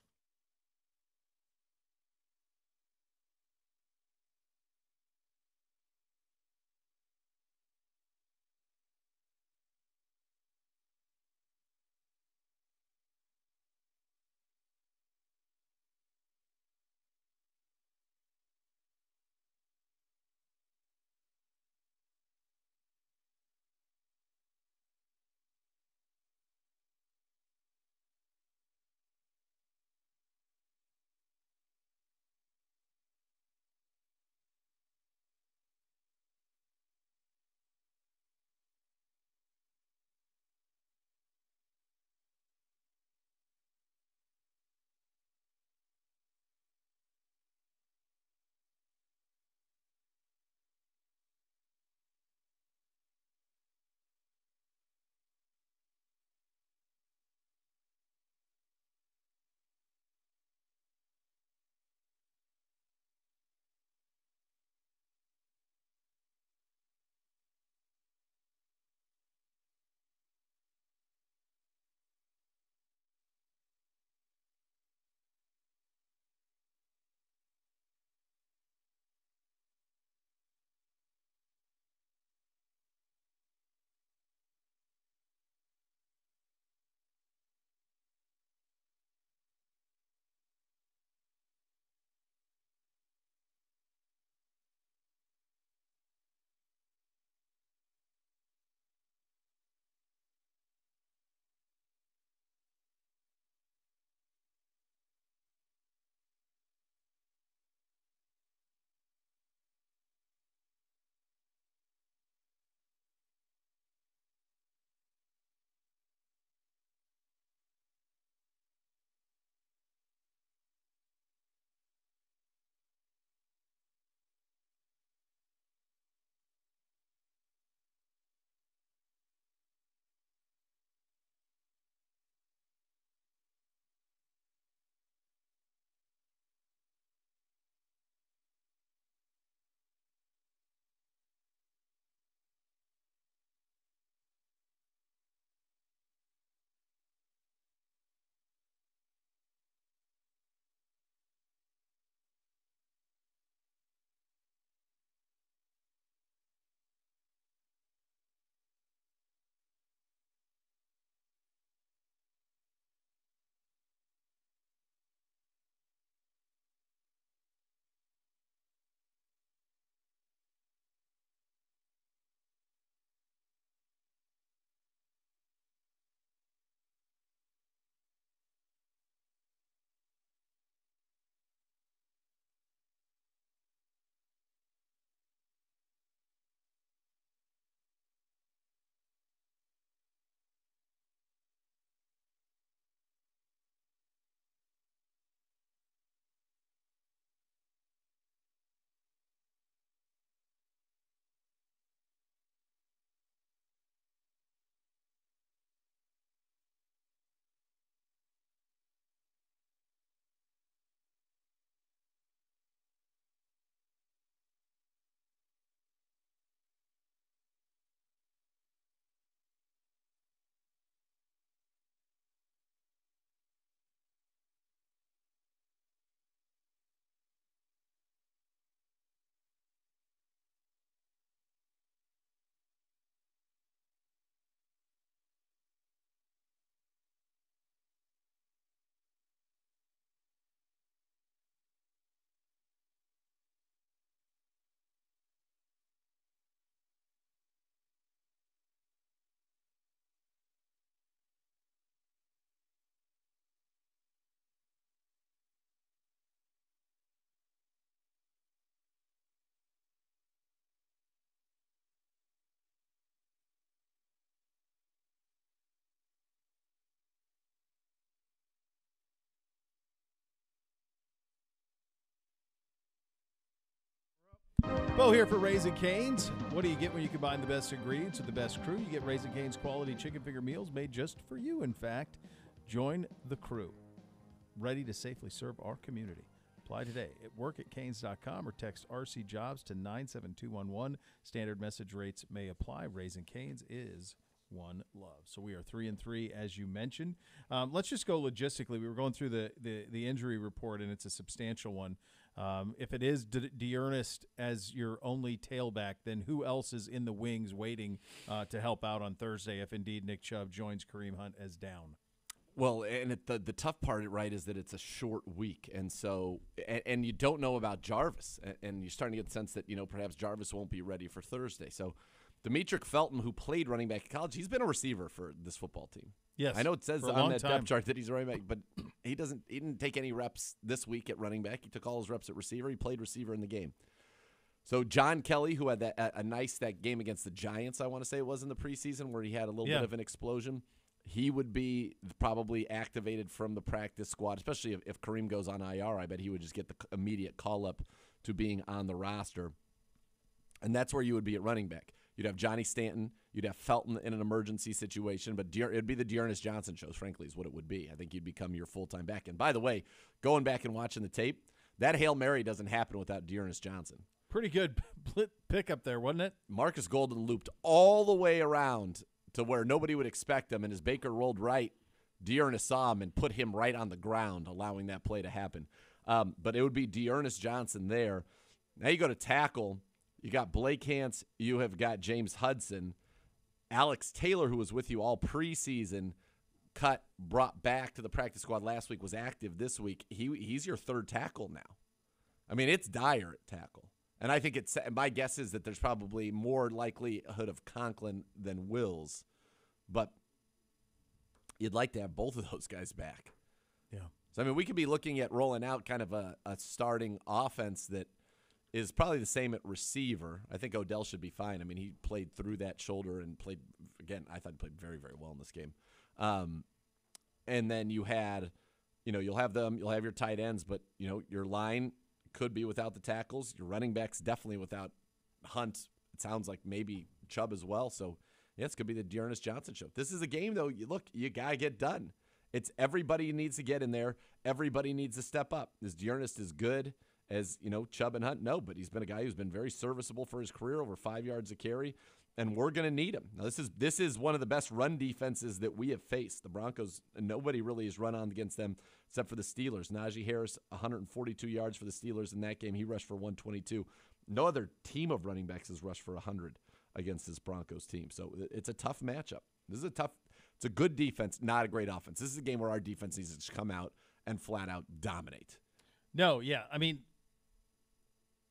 Beau here for Raising Canes. What do you get when you combine the best ingredients with the best crew? You get Raising Canes quality chicken finger meals made just for you. In fact, join the crew, ready to safely serve our community. Apply today at work at canes.com or text RC Jobs to 97211. Standard message rates may apply. Raising Canes is one love. So we are three and three, as you mentioned. Um, let's just go logistically. We were going through the, the, the injury report, and it's a substantial one. Um, if it is De- as your only tailback, then who else is in the wings waiting uh, to help out on Thursday if indeed Nick Chubb joins Kareem Hunt as down? Well, and it, the the tough part, right, is that it's a short week, and so and, and you don't know about Jarvis, and, and you're starting to get the sense that you know perhaps Jarvis won't be ready for Thursday. So, Demetric Felton, who played running back in college, he's been a receiver for this football team. Yes, I know it says on that time. depth chart that he's running back, but he doesn't. He didn't take any reps this week at running back. He took all his reps at receiver. He played receiver in the game. So John Kelly, who had that a, a nice that game against the Giants, I want to say it was in the preseason where he had a little Yeah. bit of an explosion. He would be probably activated from the practice squad, especially if, if Kareem goes on IR. I bet he would just get the immediate call up to being on the roster. And that's where you would be at running back. You'd have Johnny Stanton. You'd have Felton in an emergency situation, but Dear, it'd be the D'Ernest Johnson shows, frankly, is what it would be. I think you'd become your full time back. And by the way, going back and watching the tape, that Hail Mary doesn't happen without D'Ernest Johnson. Pretty good *laughs* pick up there, wasn't it? Marcus Golden looped all the way around to where nobody would expect him, and as Baker rolled right, D'Ernest saw him and put him right on the ground, allowing that play to happen. Um, but it would be D'Ernest Johnson there. Now you go to tackle. You got Blake Hance. You have got James Hudson. Alex Taylor, who was with you all preseason, cut, brought back to the practice squad last week, was active this week. He he's your third tackle now. I mean, it's dire at tackle. And I think it's my guess is that there's probably more likelihood of Conklin than Wills, but you'd like to have both of those guys back. Yeah. So I mean, we could be looking at rolling out kind of a, a starting offense that is probably the same at receiver. I think Odell should be fine. I mean, he played through that shoulder and played again. I thought he played very very well in this game. Um, and then you had, you know, you'll have them. You'll have your tight ends, but you know, your line could be without the tackles. Your running backs definitely without Hunt. It sounds like maybe Chubb as well. So yeah, it's gonna be the D'Ernest Johnson show. This is a game though. You look, you gotta get done. It's everybody needs to get in there. Everybody needs to step up. This D'Ernest is good as you know Chubb and Hunt? No, but he's been a guy who's been very serviceable for his career, over five yards a carry, and we're going to need him. Now this is this is one of the best run defenses that we have faced. The Broncos, nobody really has run on against them except for the Steelers. Najee Harris, 142 yards for the Steelers in that game. He rushed for 122. No other team of running backs has rushed for 100 against this Broncos team. So it's a tough matchup. This is a tough. It's a good defense, not a great offense. This is a game where our defense needs to come out and flat out dominate. No, yeah. I mean,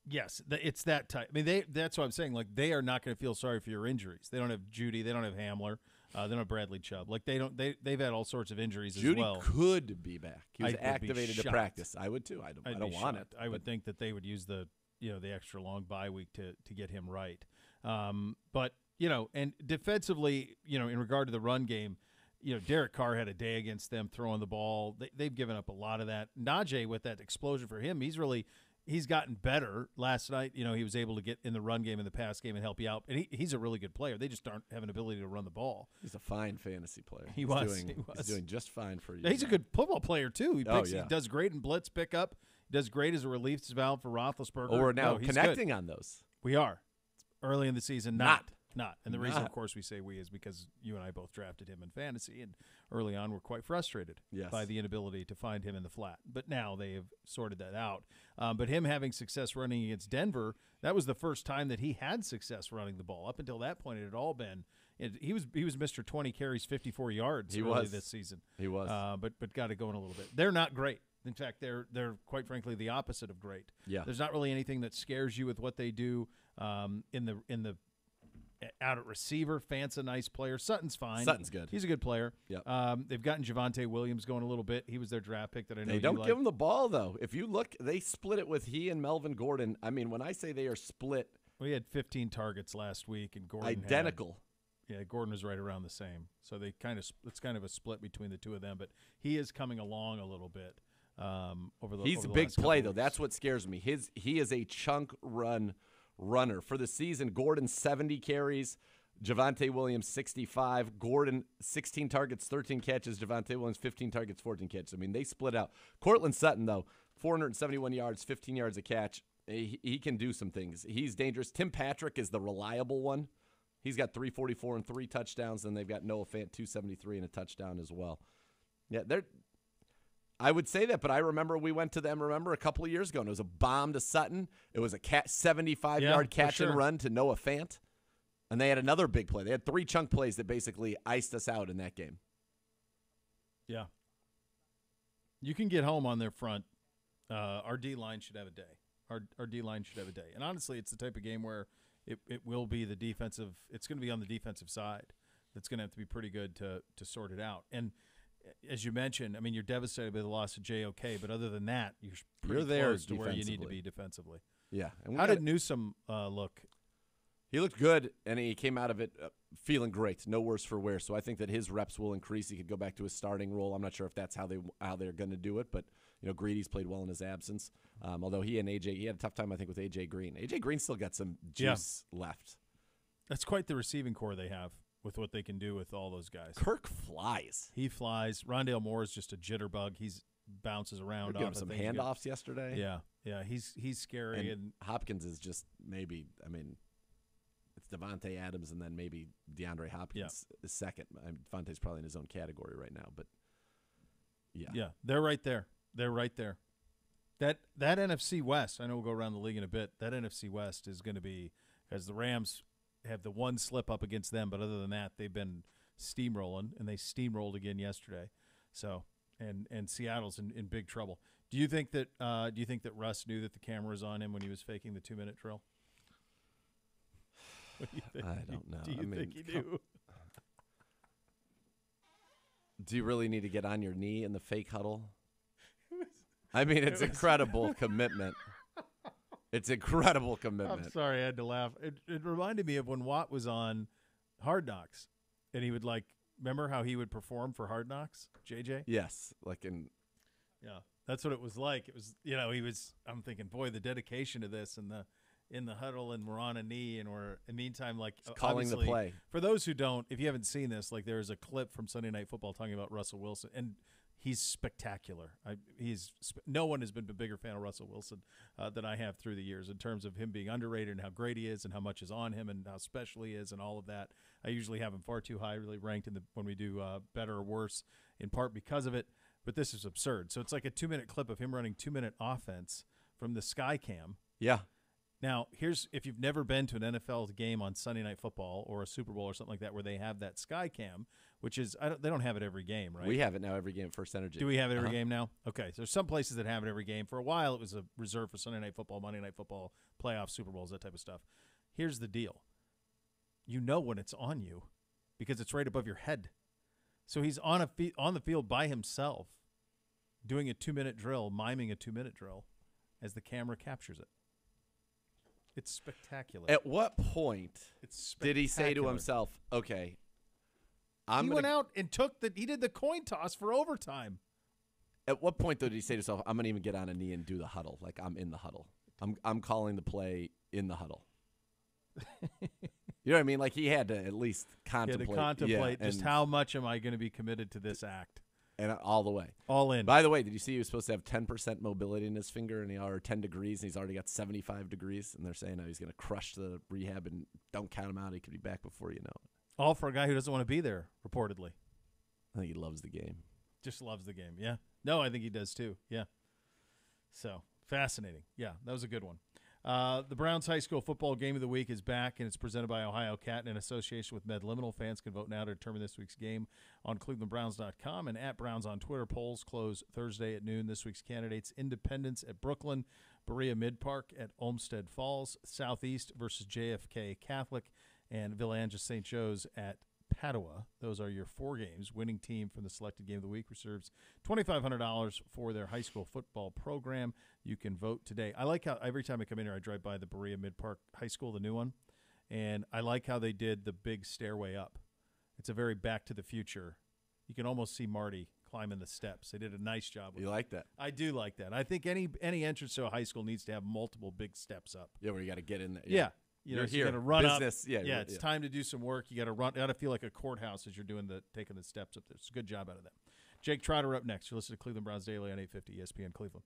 yes, it's that type. I mean, they. That's what I'm saying. Like, they are not going to feel sorry for your injuries. They don't have Jeudy. They don't have Hamler. Uh, they don't have Bradley Chubb. Like, they don't. They they've had all sorts of injuries Jeudy as well. could be back. He was I would activated to practice. I would too. I don't, I I'd don't be want it. I would think that they would use the you know the extra long bye week to to get him right. Um, but you know, and defensively, you know, in regard to the run game, you know, Derek Carr had a day against them throwing the ball. They, they've given up a lot of that. Najee with that explosion for him, he's really he's gotten better. Last night, you know, he was able to get in the run game in the pass game and help you out. And he, he's a really good player. They just aren't have an ability to run the ball. He's a fine fantasy player. He He's was. Doing, he was. He's doing just fine for you. He's a good football player too. He, Oh, yeah. he does great in blitz pickup. He does great as a relief valve for Roethlisberger. Oh, we're now No, connecting good. on those. We are early in the season. Not. Not. Not. And the reason, of course, we say we is because you and I both drafted him in fantasy, and early on we're quite frustrated Yes. by the inability to find him in the flat. But now they have sorted that out. Um, but him having success running against Denver, that was the first time that he had success running the ball. Up until that point, it had all been. It, he was he was Mr. Twenty carries, fifty four yards He early was. this season. He was. uh, but but got it going a little bit. They're not great. In fact, they're they're quite frankly the opposite of great. Yeah. There's not really anything that scares you with what they do um, in the in the out at receiver. Fant's a nice player. Sutton's fine. Sutton's good. He's a good player. Yep. Um, they've gotten Javonte Williams going a little bit. He was their draft pick that I know They don't like. give him the ball though. If you look, they split it with he and Melvin Gordon. I mean, when I say they are split, We had 15 targets last week, and Gordon had- identical. yeah, Gordon was right around the same. So they kind of it's kind of a split between the two of them. But he is coming along a little bit um, over the. He's over a the big play though. That's what scares me. His he is a chunk run runner. For the season, Gordon 70 carries, Javonte Williams 65, Gordon 16 targets, 13 catches, Javonte Williams 15 targets, 14 catches. I mean, they split out. Courtland Sutton though, 471 yards, 15 yards a catch. He, he can do some things. He's dangerous. Tim Patrick is the reliable one. He's got 344 and three touchdowns. Then they've got Noah Fant 273 and a touchdown as well. Yeah, they're. I would say that, but I remember we went to them. Remember a couple of years ago, and it was a bomb to Sutton. It was a cat 75 Yeah, yard catch and run to Noah Fant, and they had another big play. They had three chunk plays that basically iced us out in that game. Yeah. You can get home on their front. Uh, our D line should have a day. Our our D line should have a day. And honestly, it's the type of game where it, it will be the defensive. It's going to be on the defensive side. That's going to have to be pretty good to to sort it out. And as you mentioned, I mean, you're devastated by the loss of JOK, but other than that, you're pretty You're there close to where you need to be defensively. Yeah. How did Newsome uh, look? He looked good, and he came out of it uh, feeling great. No worse for wear. So I think that his reps will increase. He could go back to his starting role. I'm not sure if that's how they how they're going to do it, but you know, Greedy's played well in his absence. Um, although he and AJ, he had a tough time, I think, with AJ Green. AJ Green still got some Yeah. juice left. That's quite the receiving core they have with what they can do with all those guys. Kirk flies. He flies. Rondale Moore is just a jitterbug. He's bounces around. Give him some handoffs yesterday. Yeah, yeah. He's he's scary And, and, Hopkins is just maybe. I mean, it's Davante Adams, and then maybe DeAndre Hopkins is second. I mean, Davante's probably in his own category right now, but yeah, yeah. they're right there. They're right there. That that NFC West. I know we'll go around the league in a bit. That NFC West is going to be as the Rams have the one slip up against them, but other than that, they've been steamrolling and they steamrolled again yesterday. So and and Seattle's in, in big trouble. Do you think that uh, do you think that Russ knew that the camera was on him when he was faking the two minute drill? *laughs* Do? I don't know. Do you I mean, think he knew? *laughs* Do you really need to get on your knee in the fake huddle? *laughs* I mean, it it's was- incredible commitment. It's incredible commitment. I'm sorry, I had to laugh. It, it reminded me of when Watt was on Hard Knocks, and he would like remember how he would perform for Hard Knocks, JJ. Yes, like in Yeah, that's what it was like. It was, you know, he was. I'm thinking, boy, the dedication to this and the in the huddle, and we're on a knee, and we're in the meantime, like calling the play. For those who don't, if you haven't seen this, like there is a clip from Sunday Night Football talking about Russell Wilson, and he's spectacular. I, he's no one has been a bigger fan of Russell Wilson uh, than I have through the years in terms of him being underrated and how great he is and how much is on him and how special he is and all of that. I usually have him far too high, really ranked in the when we do uh, better or worse, in part because of it. But this is absurd. So it's like a two minute clip of him running two minute offense from the sky cam. Yeah. Now, here's if you've never been to an NFL game on Sunday Night Football or a Super Bowl or something like that, where they have that sky cam, which is I don't, they don't have it every game, right? We have it now every game. First Energy. Do we have it every Uh-huh. game now? Okay, so there's some places that have it every game. For a while, it was a reserve for Sunday Night Football, Monday Night Football, playoffs, Super Bowls, that type of stuff. Here's the deal: you know when it's on you because it's right above your head. So he's on a fe- on the field by himself, doing a two minute drill, miming a two minute drill, as the camera captures it. It's spectacular. At what point did he say to himself, "Okay, I'm he gonna went out and took the. He did the coin toss for overtime. At what point though did he say to himself, "I'm gonna even get on a knee and do the huddle"? Like I'm in the huddle. I'm I'm calling the play in the huddle. you know what I mean? Like he had to at least He had contemplate, to contemplate yeah, just and, how much am I going to be committed to this act. and all the way. All in. By the way, did you see he was supposed to have 10% mobility in his finger, and he or 10 degrees, and he's already got 75 degrees, and they're saying oh, he's going to crush the rehab, and don't count him out. He could be back before you know it. All for a guy who doesn't want to be there, reportedly. I think he loves the game. Just loves the game. Yeah. No, I think he does too. Yeah. So fascinating. Yeah, that was a good one. Uh, the Browns High School Football Game of the Week is back, and it's presented by Ohio Cat in association with MedLiminal. Fans can vote now to determine this week's game on ClevelandBrowns.com and at Browns on Twitter. Polls close Thursday at noon. This week's candidates: Independence at Brooklyn, Berea Mid Park at Olmsted Falls, Southeast versus JFK Catholic, and Villa Angela St. Joe's at Padua. Those are your four games. Winning team from the selected game of the week receives $2,500 for their high school football program. You can vote today. I like how every time I come in here, I drive by the Berea Mid Park High School, the new one, and I like how they did the big stairway up. It's a very Back to the Future. You can almost see Marty climbing the steps. They did a nice job. With You it. like that? I do like that. I think any any entrance to a high school needs to have multiple big steps up. Yeah, where you got to get in there. Yeah. You know, You're so you got to run Business, up. yeah, yeah. It's yeah. time to do some work. You got to run. Got to feel like a courthouse as you're doing the taking the steps up there. It's a good job out of that. Jake Trotter up next. You're listening to Cleveland Browns Daily on 850 ESPN Cleveland.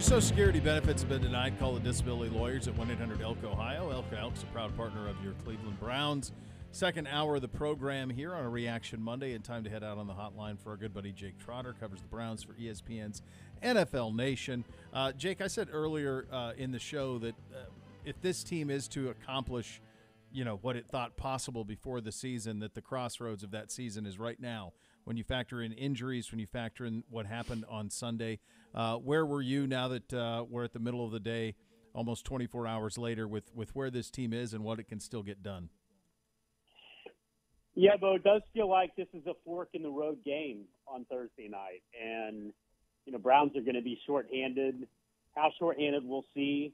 Your Social Security benefits have been denied, call the disability lawyers at 1 800 ELK Ohio. ELK Elk's a proud partner of your Cleveland Browns. Second hour of the program here on a Reaction Monday, and time to head out on the hotline for our good buddy Jake Trotter, covers the Browns for ESPN's NFL Nation. Uh, Jake, I said earlier uh, in the show that uh, if this team is to accomplish, you know, what it thought possible before the season, that the crossroads of that season is right now. When you factor in injuries, when you factor in what happened on Sunday, uh, where were you now that uh, we're at the middle of the day, almost 24 hours later, with with where this team is and what it can still get done? Yeah, Beau, it does feel like this is a fork in the road game on Thursday night. And, you know, Browns are going to be shorthanded. How shorthanded, we'll see.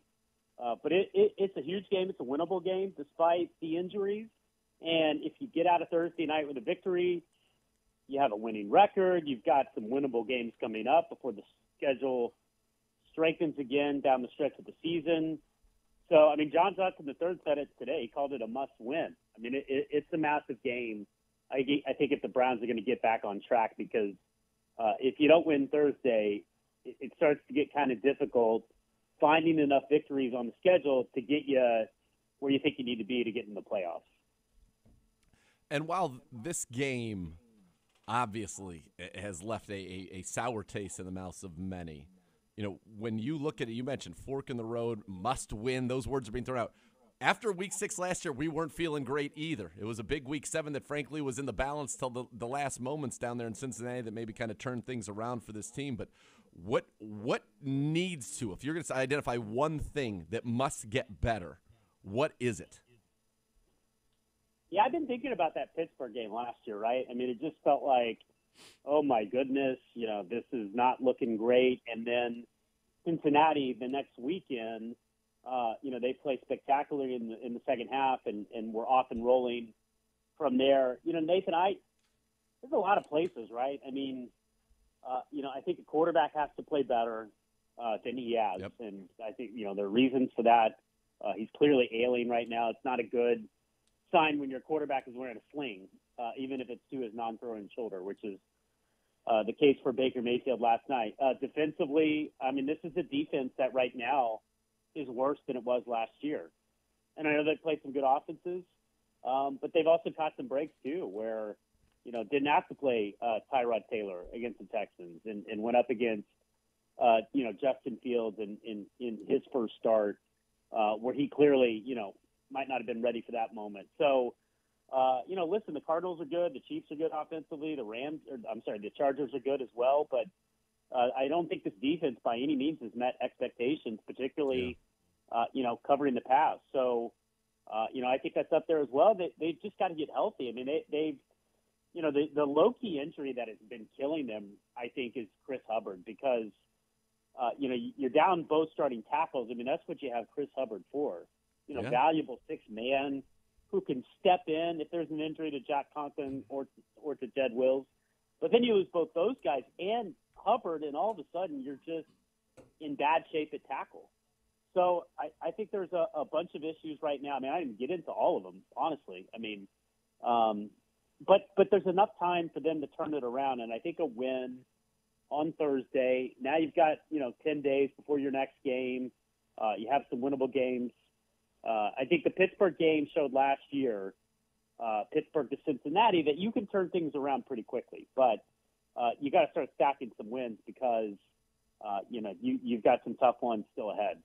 Uh, but it, it, it's a huge game. It's a winnable game despite the injuries. And if you get out of Thursday night with a victory, you have a winning record. You've got some winnable games coming up before the schedule strengthens again down the stretch of the season. So, I mean, John Johnson the third said it today. He called it a must win. I mean, it, it, it's a massive game. I, I think if the Browns are going to get back on track because uh, if you don't win Thursday, it, it starts to get kind of difficult finding enough victories on the schedule to get you where you think you need to be to get in the playoffs. And while this game obviously has left a, a, a, sour taste in the mouths of many, you know, when you look at it, you mentioned fork in the road, must win. Those words are being thrown out. After week six last year, we weren't feeling great either. It was a big week seven that, frankly, was in the balance till the, the last moments down there in Cincinnati that maybe kind of turned things around for this team. But what what needs to, if you're going to identify one thing that must get better, what is it? Yeah, I've been thinking about that Pittsburgh game last year, right? I mean, it just felt like, oh my goodness, you know, this is not looking great. And then Cincinnati the next weekend, uh, you know, they play spectacularly in the in the second half, and and we're off and rolling from there. You know, Nathan, I there's a lot of places, right? I mean, uh, you know, I think a quarterback has to play better uh, than he has, yep. and I think you know there are reasons for that. Uh, he's clearly ailing right now. It's not a good sign when your quarterback is wearing a sling, uh, even if it's to his non-throwing shoulder, which is uh, the case for Baker Mayfield last night. Uh, defensively, I mean, this is a defense that right now is worse than it was last year. And I know they play some good offenses, um, but they've also caught some breaks too, where you know didn't have to play uh, Tyrod Taylor against the Texans and, and went up against uh, you know Justin Fields in in, in his first start, uh, where he clearly you know might not have been ready for that moment. So. Uh, you know, listen, the Cardinals are good. The Chiefs are good offensively. The Rams, or, I'm sorry, the Chargers are good as well. But uh, I don't think this defense by any means has met expectations, particularly, yeah. uh, you know, covering the pass. So, uh, you know, I think that's up there as well. They, they've just got to get healthy. I mean, they, they've, you know, the, the low key injury that has been killing them, I think, is Chris Hubbard because, uh, you know, you're down both starting tackles. I mean, that's what you have Chris Hubbard for. You know, Yeah. valuable six man who can step in if there's an injury to Jack Conklin or or to Jed Wills. But then you lose both those guys and Hubbard, and all of a sudden you're just in bad shape at tackle. So I, I think there's a, a bunch of issues right now. I mean, I didn't get into all of them, honestly. I mean, um, but but there's enough time for them to turn it around, and I think a win on Thursday. Now you've got you know ten days before your next game. Uh, you have some winnable games. Uh, I think the Pittsburgh game showed last year, uh, Pittsburgh to Cincinnati, that you can turn things around pretty quickly. But uh, you got to start stacking some wins because uh, you know you you've got some tough ones still ahead.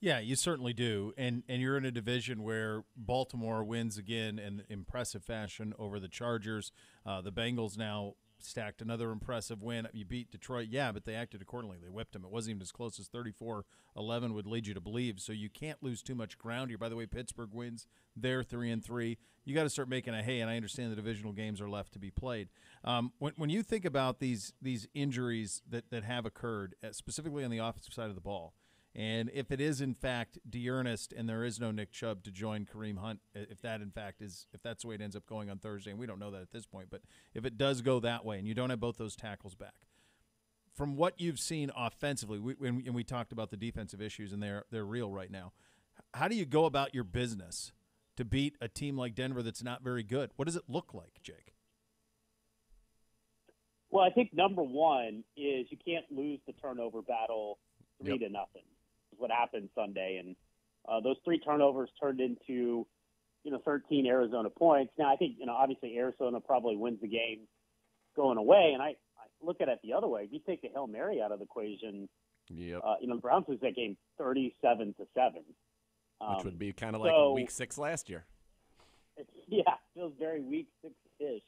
Yeah, you certainly do, and and you're in a division where Baltimore wins again in impressive fashion over the Chargers. Uh, the Bengals now stacked another impressive win. You beat Detroit, yeah, but they acted accordingly. They whipped them. It wasn't even as close as 34-11 would lead you to believe. So you can't lose too much ground here. By the way, Pittsburgh wins. They're three and three. You got to start making a hay. And I understand the divisional games are left to be played. Um, when when you think about these these injuries that that have occurred, uh, specifically on the offensive side of the ball. And if it is in fact D'Ernest and there is no Nick Chubb to join Kareem Hunt, if that in fact is if that's the way it ends up going on Thursday, and we don't know that at this point, but if it does go that way and you don't have both those tackles back, from what you've seen offensively, we, when, and we talked about the defensive issues and they're they're real right now. How do you go about your business to beat a team like Denver that's not very good? What does it look like, Jake? Well, I think number one is you can't lose the turnover battle three Yep. to nothing. Is what happened Sunday, and uh, those three turnovers turned into you know 13 Arizona points. Now I think you know obviously Arizona probably wins the game going away, and I, I look at it the other way. If you take the hail mary out of the equation, Yep. uh, you know the Browns lose that game 37 to seven. Which Um, would be kind of like so- week six last year. *laughs* yeah, feels very week six ish.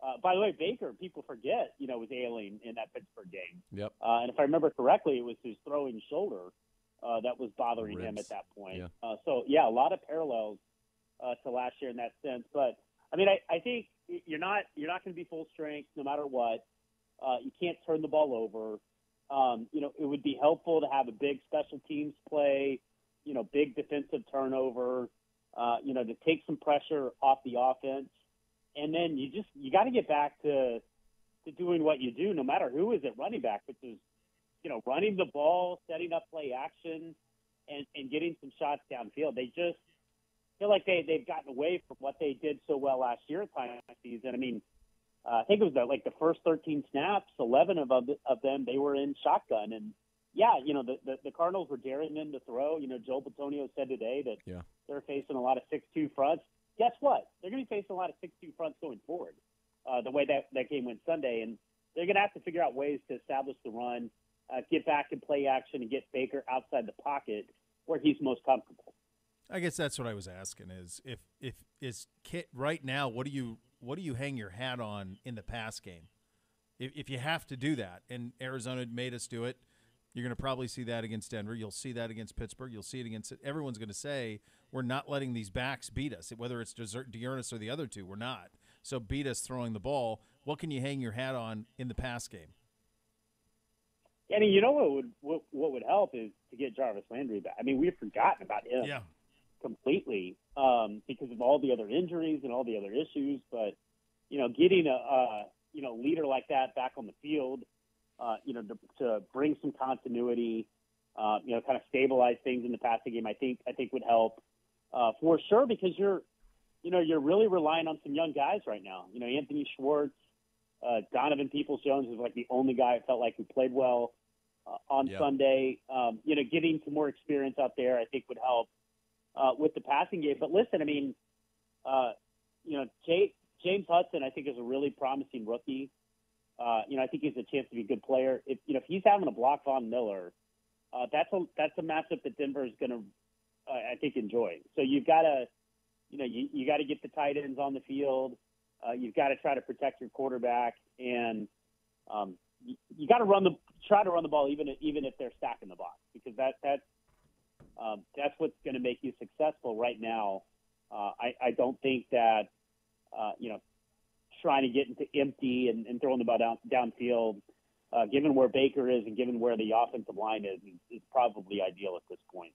Uh, by the way, Baker, people forget, you know, was ailing in that Pittsburgh game. Yep. Uh, and if I remember correctly, it was his throwing shoulder uh, that was bothering him at that point. Yeah. Uh, so yeah, a lot of parallels uh, to last year in that sense. But I mean, I, I think you're not you're not going to be full strength no matter what. Uh, you can't turn the ball over. Um, you know, it would be helpful to have a big special teams play. You know, big defensive turnover. Uh, you know, to take some pressure off the offense, and then you just you got to get back to to doing what you do, no matter who is at running back, which is you know running the ball, setting up play action, and and getting some shots downfield. They just feel like they they've gotten away from what they did so well last year at time of season. I mean, uh, I think it was the, like the first 13 snaps, 11 of of of them they were in shotgun, and yeah, you know the the, the Cardinals were daring them to throw. You know, Joel Bitonio said today that Yeah. they're facing a lot of six-two fronts. Guess what? They're going to be facing a lot of six-two fronts going forward. Uh, the way that that game went Sunday, and they're going to have to figure out ways to establish the run, uh, get back and play action, and get Baker outside the pocket where he's most comfortable. I guess that's what I was asking is if if is Kit right now what do you what do you hang your hat on in the pass game? If if you have to do that and Arizona made us do it, you're going to probably see that against Denver. You'll see that against Pittsburgh. You'll see it against everyone's going to say we're not letting these backs beat us. Whether it's D'Ernest or the other two, we're not. So beat us throwing the ball. What can you hang your hat on in the pass game? I mean, you know what would what, what would help is to get Jarvis Landry back. I mean, we've forgotten about him Yeah. completely um, because of all the other injuries and all the other issues. But you know, getting a, a you know leader like that back on the field, uh, you know, to, to bring some continuity, uh, you know, kind of stabilize things in the passing game, I think I think would help uh, for sure because you're you know you're really relying on some young guys right now. You know, Anthony Schwartz, uh, Donovan Peoples Jones is like the only guy it felt like who played well on Yeah. Sunday. Um, you know, getting some more experience out there, I think would help uh, with the passing game. But listen, I mean, uh, you know, Jay, James Hudson, I think is a really promising rookie. Uh, you know, I think he's a chance to be a good player. If you know, if he's having a block Von Miller, uh, that's a that's a matchup that Denver is going to, uh, I think, enjoy. So you've got to, you know, you, you got to get the tight ends on the field. Uh, you've got to try to protect your quarterback, and um, you, got to run the try to run the ball even even if they're stacking the box because that that's um, that's what's going to make you successful right now. Uh, I, I don't think that uh, you know trying to get into empty and, and throwing the ball down downfield, uh, given where Baker is and given where the offensive line is, is, is probably ideal at this point.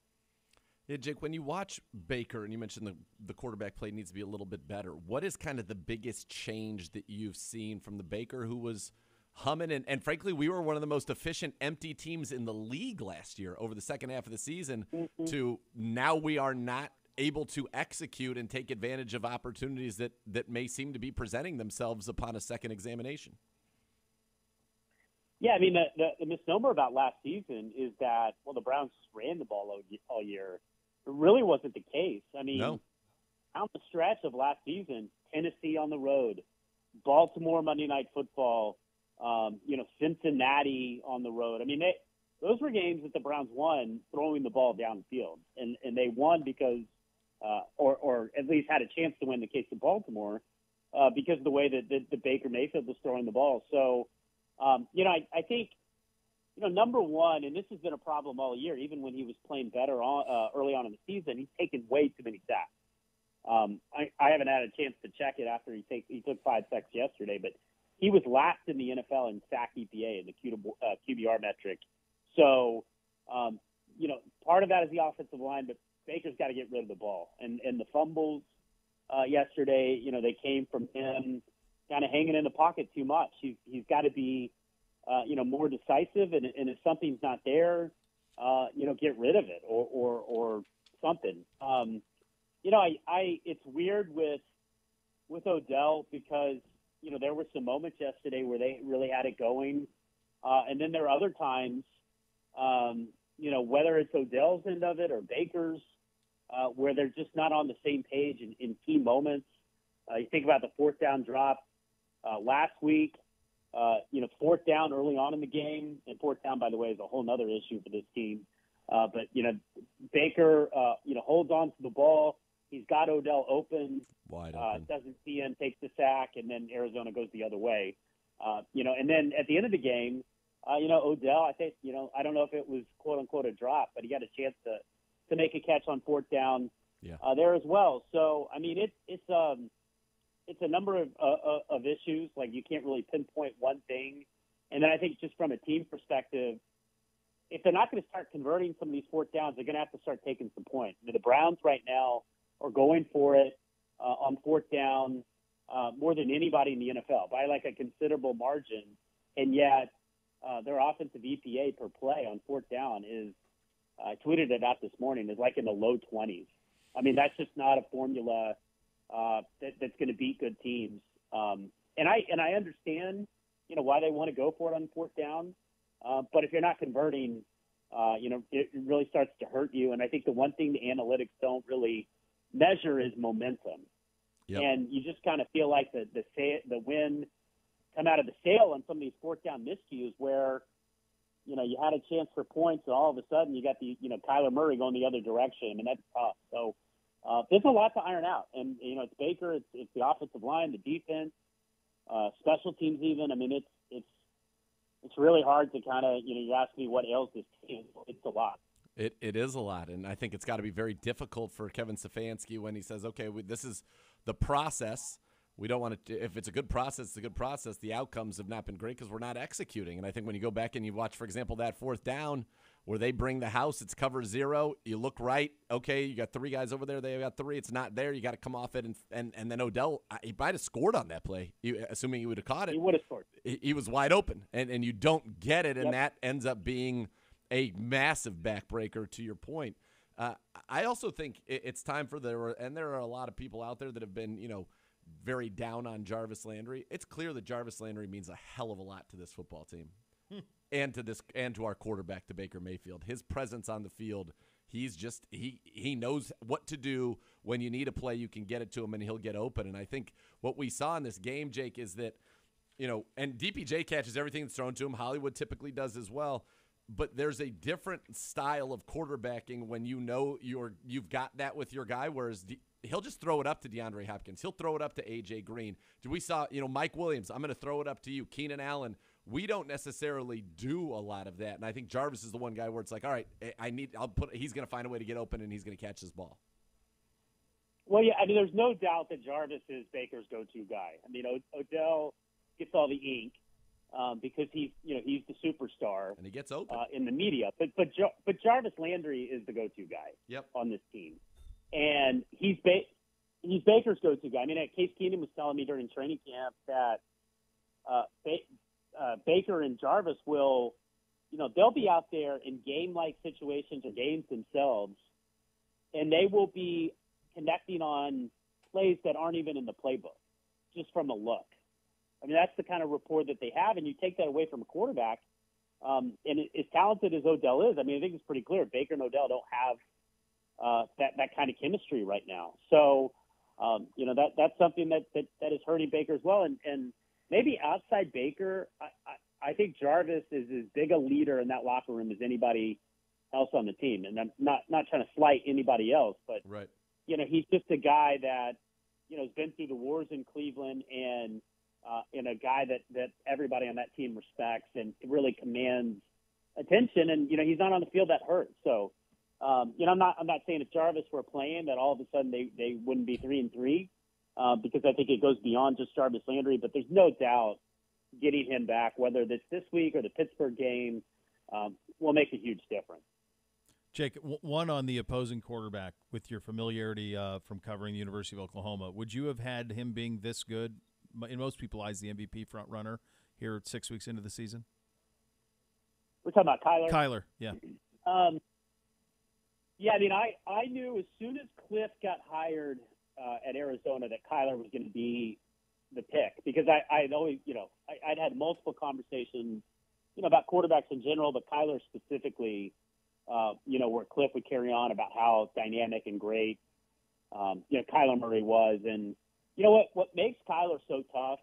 Yeah, Jake, when you watch Baker and you mentioned the, the quarterback play needs to be a little bit better, what is kind of the biggest change that you've seen from the Baker who was humming? And, and frankly, we were one of the most efficient empty teams in the league last year over the second half of the season to now we are not able to execute and take advantage of opportunities that, that may seem to be presenting themselves upon a second examination. Yeah, I mean the, the, the misnomer about last season is that well the Browns ran the ball all, all year. It really wasn't the case. I mean, No. down the stretch of last season, Tennessee on the road, Baltimore Monday Night Football, um, you know Cincinnati on the road. I mean, they, those were games that the Browns won throwing the ball downfield, and and they won because, uh, or or at least had a chance to win the case of Baltimore, uh, because of the way that the, Baker Mayfield was throwing the ball. So, um, you know, I, I think you know, number one, and this has been a problem all year, even when he was playing better on, uh, early on in the season, he's taken way too many sacks. Um, I, I haven't had a chance to check it after he take, he took five sacks yesterday, but he was last in the NFL in sack EPA in the Q, uh, QBR metric. So, um, you know, part of that is the offensive line, but Baker's got to get rid of the ball. And and the fumbles uh, yesterday, you know, they came from him kind of hanging in the pocket too much. He's he's got to be uh, you know, more decisive, and, and if something's not there, uh, you know, get rid of it or or, or something. Um, you know, I, I it's weird with with Odell because you know there were some moments yesterday where they really had it going, uh, and then there are other times, um, you know, whether it's Odell's end of it or Baker's, uh, where they're just not on the same page in, in key moments. Uh, you think about the fourth down drop uh, last week. Uh, you know, fourth down early on in the game, and fourth down, by the way, is a whole other issue for this team. Uh, but you know, Baker, uh, you know, holds on to the ball. He's got Odell open. Wide Uh, open. doesn't see him, takes the sack, and then Arizona goes the other way. Uh, you know, and then at the end of the game, uh, you know, Odell, I think, you know, I don't know if it was quote unquote a drop, but he got a chance to to make a catch on fourth down Yeah. uh, there as well. So I mean, it's it's um it's a number of uh, uh, of issues. Like you can't really pinpoint one thing. And then I think just from a team perspective, if they're not going to start converting some of these fourth downs, they're going to have to start taking some points. The Browns right now are going for it uh, on fourth down uh, more than anybody in the NFL by like a considerable margin, and yet uh, their offensive EPA per play on fourth down is I tweeted it out this morning is like in the low 20s. I mean that's just not a formula uh, that, that's going to beat good teams. Um, and I and I understand you know why they want to go for it on fourth down, uh, but if you're not converting, uh, you know it really starts to hurt you. And I think the one thing the analytics don't really measure is momentum. Yep. And you just kind of feel like the the sa- the win come out of the sail on some of these fourth down miscues where you know you had a chance for points and all of a sudden you got the you know Kyler Murray going the other direction and that's tough. So uh, there's a lot to iron out, and you know it's Baker, it's, it's the offensive line, the defense, uh, special teams even. I mean it's it's it's really hard to kind of you know you ask me what ails this team. It's a lot. It it is a lot, and I think it's got to be very difficult for Kevin Stefanski when he says, "Okay, we, this is the process. We don't want to. If it's a good process, it's a good process. The outcomes have not been great because we're not executing." And I think when you go back and you watch, for example, that fourth down where they bring the house, it's cover zero. You look right. Okay, you got three guys over there. They got three. It's not there. You got to come off it, and and and then Odell, he might have scored on that play, you, assuming he would have caught it. He would have scored. He, he was wide open, and and you don't get it, and Yep. that ends up being a massive backbreaker to your point. Uh, I also think it's time for there, and there are a lot of people out there that have been, you know, very down on Jarvis Landry. It's clear that Jarvis Landry means a hell of a lot to this football team, and to this, and to our quarterback, to Baker Mayfield. His presence on the field, he's just he he knows what to do when you need a play. You can get it to him, and he'll get open. And I think what we saw in this game, Jake, is that you know, and DPJ catches everything that's thrown to him. Hollywood typically does as well. But there's a different style of quarterbacking when you know you're you've got that with your guy. Whereas D, he'll just throw it up to DeAndre Hopkins. He'll throw it up to AJ Green. Do we saw you know Mike Williams? I'm going to throw it up to you, Keenan Allen. We don't necessarily do a lot of that, and I think Jarvis is the one guy where it's like, all right, I- I need. I'll put. He's going to find a way to get open, and he's going to catch his ball. Well, yeah, I mean, there's no doubt that Jarvis is Baker's go-to guy. I mean, o- Odell gets all the ink um, because he's, you know, he's the superstar and he gets open uh, in the media. But but Jar- but Jarvis Landry is the go-to guy Yep. on this team, and he's ba- he's Baker's go-to guy. I mean, Case Keenum was telling me during training camp that uh, ba- uh, Baker and Jarvis will, you know, they'll be out there in game-like situations or games themselves, and they will be connecting on plays that aren't even in the playbook, just from a look. I mean, that's the kind of rapport that they have, and you take that away from a quarterback. Um, and as talented as Odell is, I mean, I think it's pretty clear Baker and Odell don't have uh, that that kind of chemistry right now. So, um, you know, that that's something that, that that is hurting Baker as well. And and maybe outside Baker, I, I, I think Jarvis is as big a leader in that locker room as anybody else on the team. And I'm not not trying to slight anybody else, but Right. you know, he's just a guy that, you know, has been through the wars in Cleveland and, uh, and a guy that, that everybody on that team respects and really commands attention. And, you know, he's not on the field that hurts. So, um, you know, I'm not, I'm not saying if Jarvis were playing that all of a sudden they, they wouldn't be three and three, uh, because I think it goes beyond just Jarvis Landry, but there's no doubt getting him back, whether it's this week or the Pittsburgh game, um, will make a huge difference. Jake, one on the opposing quarterback with your familiarity uh, from covering the University of Oklahoma. Would you have had him being this good? In most people's eyes, the MVP front runner here six weeks into the season. We're talking about Kyler. Kyler, yeah. *clears throat* Um, yeah, I mean, I, I knew as soon as Cliff got hired uh, at Arizona that Kyler was going to be the pick because I, I'd always, you know, I, I'd had multiple conversations, you know, about quarterbacks in general, but Kyler specifically uh, you know, where Cliff would carry on about how dynamic and great, um, you know, Kyler Murray was. And, you know, what, what makes Kyler so tough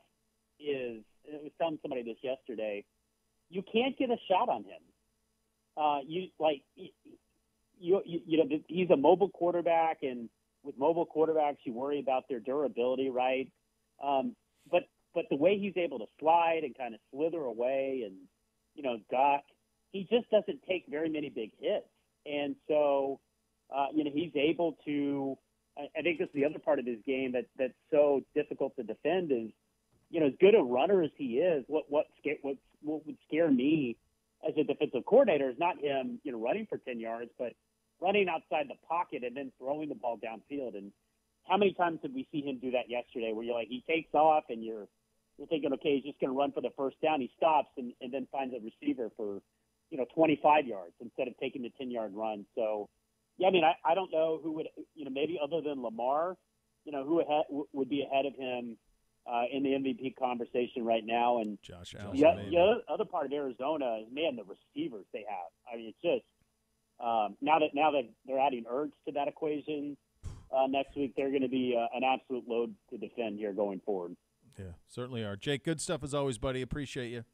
is, and I was telling somebody this yesterday, you can't get a shot on him. Uh, you like, you, you, you know, he's a mobile quarterback and with mobile quarterbacks, you worry about their durability, right? Um, but, but the way he's able to slide and kind of slither away and, you know, duck, he just doesn't take very many big hits. And so, uh, you know, he's able to, I, think this is the other part of his game that, that's so difficult to defend is, you know, as good a runner as he is, what, what, what, what would scare me as a defensive coordinator is not him, you know, running for 10 yards, but running outside the pocket and then throwing the ball downfield. And how many times did we see him do that yesterday where you're like, he takes off and you're, you're thinking, okay, he's just going to run for the first down. He stops and, and then finds a receiver for, you know, 25 yards instead of taking the 10 yard run. So, yeah, I mean, I, I don't know who would, you know, maybe other than Lamar, you know, who ahead, would be ahead of him uh, in the MVP conversation right now. And Josh Allen. the, the other, other part of Arizona is, man, the receivers they have. I mean, it's just um, now that now that they're adding Ertz to that equation uh, next week, they're going to be uh, an absolute load to defend here going forward. Yeah, certainly are. Jake, good stuff as always, buddy. Appreciate you.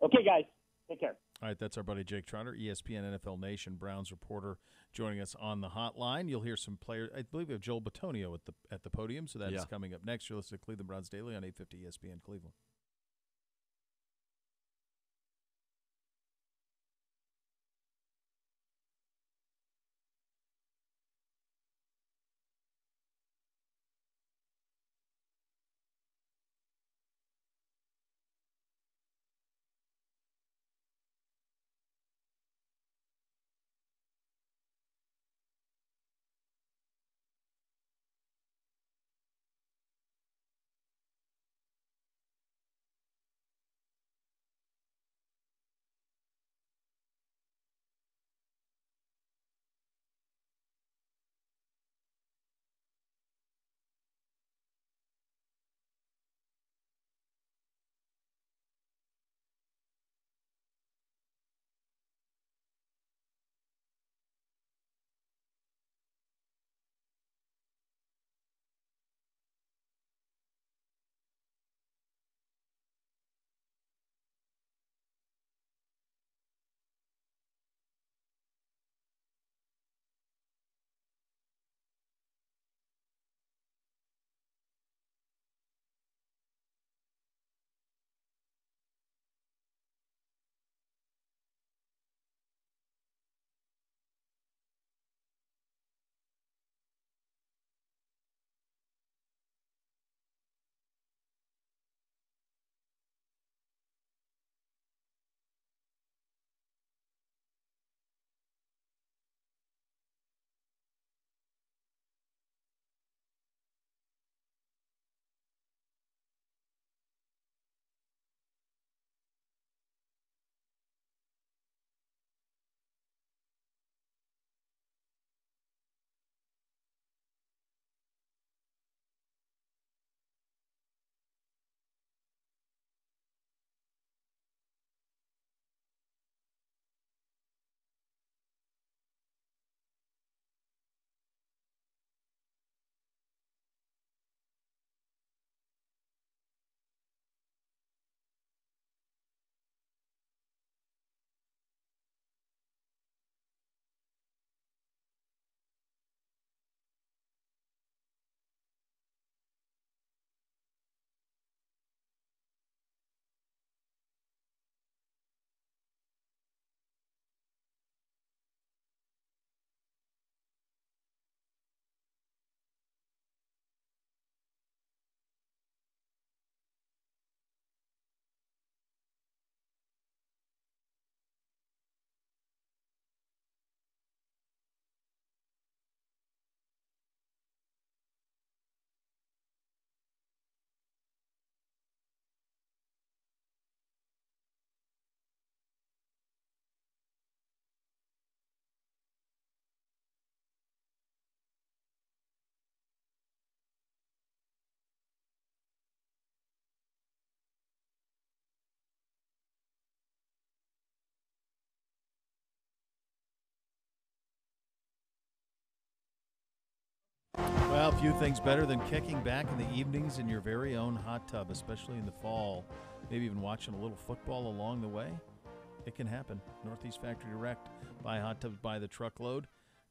Okay, guys, take care. All right, that's our buddy Jake Trotter, ESPN NFL Nation Browns reporter, joining us on the hotline. You'll hear some players. I believe we have Joel Bitonio at the at the podium, so that is Yeah. coming up next. You're listening to Cleveland Browns Daily on 850 ESPN Cleveland. Few things better than kicking back in the evenings in your very own hot tub, especially in the fall. Maybe even watching a little football along the way. It can happen. Northeast Factory Direct, buy hot tubs by the truckload.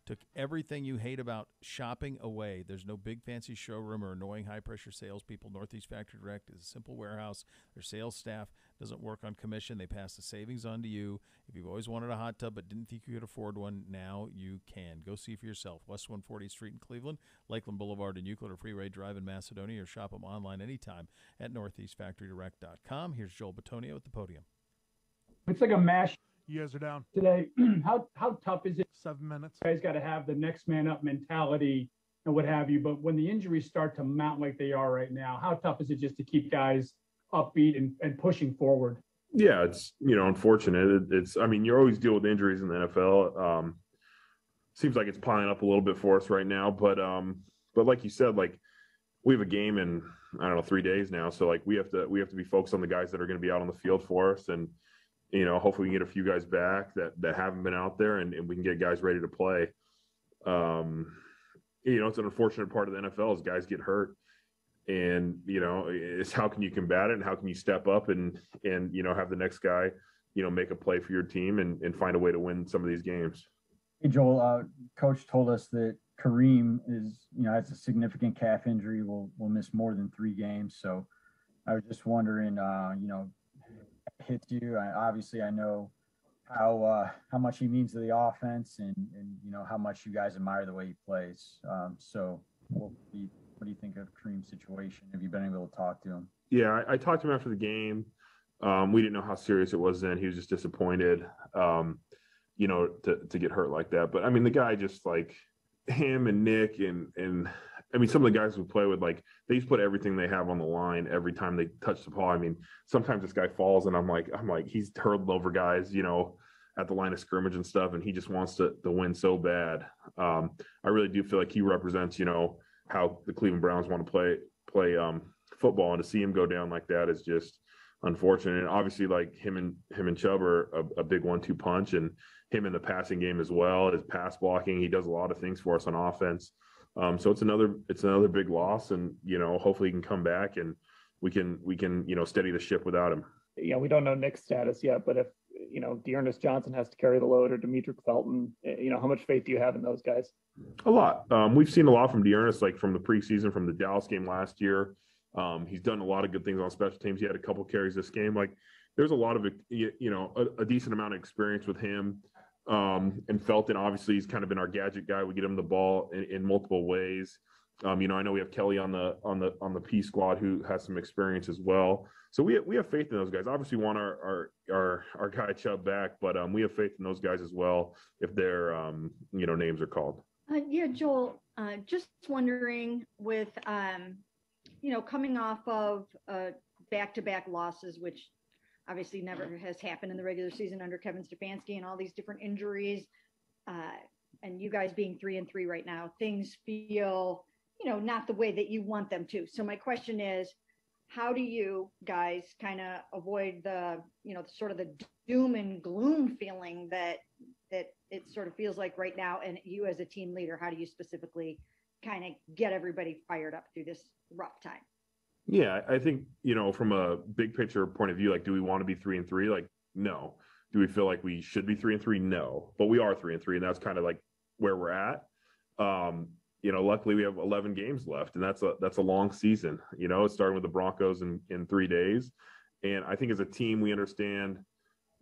Took everything you hate about shopping away. There's no big fancy showroom or annoying high pressure salespeople. Northeast Factory Direct is a simple warehouse. Their sales staff doesn't work on commission. They pass the savings on to you. If you've always wanted a hot tub but didn't think you could afford one, now you can. Go see for yourself. West 140th Street in Cleveland, Lakeland Boulevard in Euclid, or Freeway Drive in Macedonia, or shop them online anytime at northeastfactorydirect.com. Here's Joel Bitonio at the podium. It's like a mash You guys are down today. *clears throat* how how tough is it? seven minutes. You guys got to have the next man up mentality and what have you. But when the injuries start to mount like they are right now, how tough is it just to keep guys upbeat and, and pushing forward? Yeah, it's you know unfortunate. It, it's I mean you always deal with injuries in the NFL. Um, seems like it's piling up a little bit for us right now, but um, but like you said, like we have a game in I don't know three days now, so like we have to we have to be focused on the guys that are going to be out on the field for us, and you know hopefully we can get a few guys back that that haven't been out there, and, and we can get guys ready to play. Um, you know it's an unfortunate part of the NFL is guys get hurt and you know it's how can you combat it and how can you step up and and you know have the next guy you know make a play for your team and, and find a way to win some of these games Hey, Joel, uh, coach told us that Kareem is, you know, has a significant calf injury, will, will miss more than three games. So I was just wondering, uh, you know, hits you. I, obviously, I know how, uh, how much he means to the offense and, and, you know, how much you guys admire the way he plays. Um, so what do you, what do you think of Kareem's situation? Have you been able to talk to him? yeah i, I talked to him after the game um, we didn't know how serious it was then he was just disappointed um, you know to, to get hurt like that but i mean the guy just like him and nick and and I mean, some of the guys we play with, like they just put everything they have on the line every time they touch the ball. I mean, sometimes this guy falls, and I'm like, I'm like, he's hurled over guys, you know, at the line of scrimmage and stuff, and he just wants to to win so bad. Um, I really do feel like he represents, you know, how the Cleveland Browns want to play play um, football, and to see him go down like that is just unfortunate. And obviously, like him and him and Chubb are a, a big one-two punch, and him in the passing game as well. His pass blocking, he does a lot of things for us on offense. Um, so it's another it's another big loss, and you know hopefully he can come back and we can we can you know steady the ship without him. Yeah, we don't know Nick's status yet, but if, you know, D'Ernest Johnson has to carry the load or Demetric Felton, eh, you know, how much faith do you have in those guys? A lot. Um, we've seen a lot from D'Ernest, like from the preseason, from the Dallas game last year. Um, he's done a lot of good things on special teams. He had a couple carries this game. Like there's a lot of you you know a, a decent amount of experience with him. Um, and Felton, obviously, he's kind of been our gadget guy. We get him the ball in, in multiple ways. Um, you know, I know we have Kelly on the on the on the P squad who has some experience as well. So we we have faith in those guys. Obviously, we want our our our, our guy Chubb back, but um, we have faith in those guys as well if their um, you know names are called. Uh, yeah, Joel, uh, just wondering with, um, you know, coming off of uh, back-to-back losses, which obviously never has happened in the regular season under Kevin Stefanski and all these different injuries, uh, and you guys being three and three right now, things feel, you know, not the way that you want them to. So my question is, how do you guys kind of avoid the, you know, sort of the doom and gloom feeling that that it sort of feels like right now? And you as a team leader, how do you specifically kind of get everybody fired up through this rough time? Yeah, I think, you know, from a big picture point of view, like, do we want to be three and three? Like, no. Do we feel like we should be three and three? No. But we are three and three, and that's kind of like where we're at. Um, you know, luckily we have 11 games left, and that's a that's a long season. You know, starting with the Broncos in in three days, and I think as a team we understand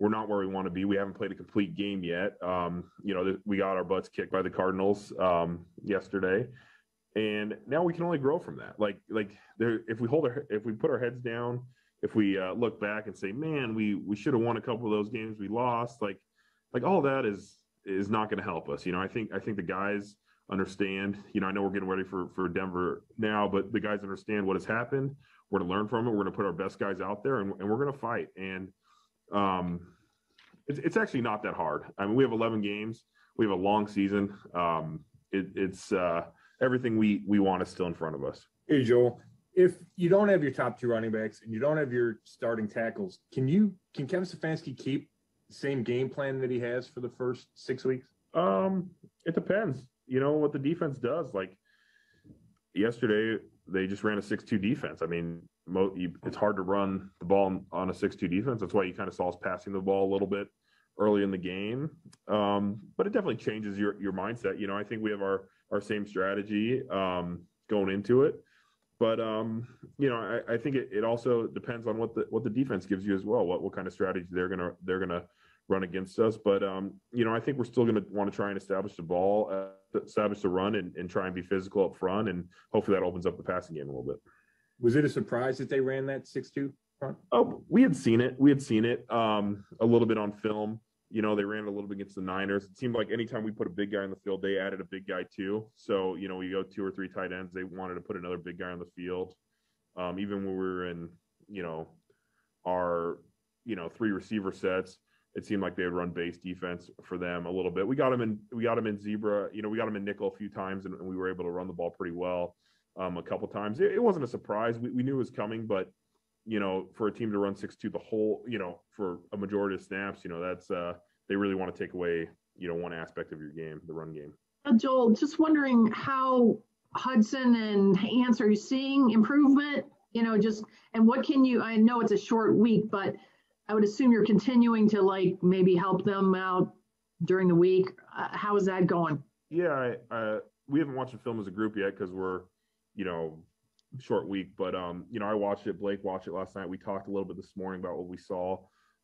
we're not where we want to be. We haven't played a complete game yet. Um, you know, th- we got our butts kicked by the Cardinals um, yesterday, and now we can only grow from that. Like like there, if we hold our if we put our heads down, if we uh, look back and say, man, we we should have won a couple of those games we lost. Like like all that is is not going to help us. You know, I think I think the guys understand. You know, I know we're getting ready for for Denver now, but the guys understand what has happened. We're going to learn from it. We're going to put our best guys out there, and, and we're going to fight. And um, it's it's actually not that hard. I mean, we have 11 games. We have a long season. Um, it, it's uh, everything we we want is still in front of us. Hey, Joel, if you don't have your top two running backs and you don't have your starting tackles, can you can Kevin Stefanski keep the same game plan that he has for the first six weeks? Um, it depends. You know what the defense does. Like, yesterday they just ran a six-two defense. I mean, mo- you, it's hard to run the ball on a six-two defense. That's why you kind of saw us passing the ball a little bit early in the game. Um, but it definitely changes your your mindset. You know, I think we have our our same strategy um, going into it. But um, you know, I, I think it, it also depends on what the what the defense gives you as well. What what kind of strategy they're gonna they're gonna run against us. But um, you know, I think we're still gonna want to try and establish the ball, uh, establish the run, and, and try and be physical up front, and hopefully that opens up the passing game a little bit. Was it a surprise that they ran that six-two front? Oh, we had seen it. We had seen it um, a little bit on film. You know, they ran a little bit against the Niners. It seemed like anytime we put a big guy in the field, they added a big guy too. So, you know, we go two or three tight ends, they wanted to put another big guy on the field. Um, even when we were in, you know, our, you know, three receiver sets, it seemed like they would run base defense for them a little bit. We got them in, we got them in zebra, you know, we got them in nickel a few times and, and we were able to run the ball pretty well um, a couple times. It, it wasn't a surprise. We, we knew it was coming, but you know, for a team to run six two the whole, you know, for a majority of snaps, you know, that's uh they really want to take away, you know, one aspect of your game, the run game. Uh, Joel, just wondering how Hudson and Hance are you seeing improvement? You know, just and what can you? I know it's a short week, but I would assume you're continuing to like maybe help them out during the week. Uh, how is that going? Yeah, I, uh, we haven't watched the film as a group yet because we're, you know, short week. But um, you know, I watched it. Blake watched it last night. We talked a little bit this morning about what we saw.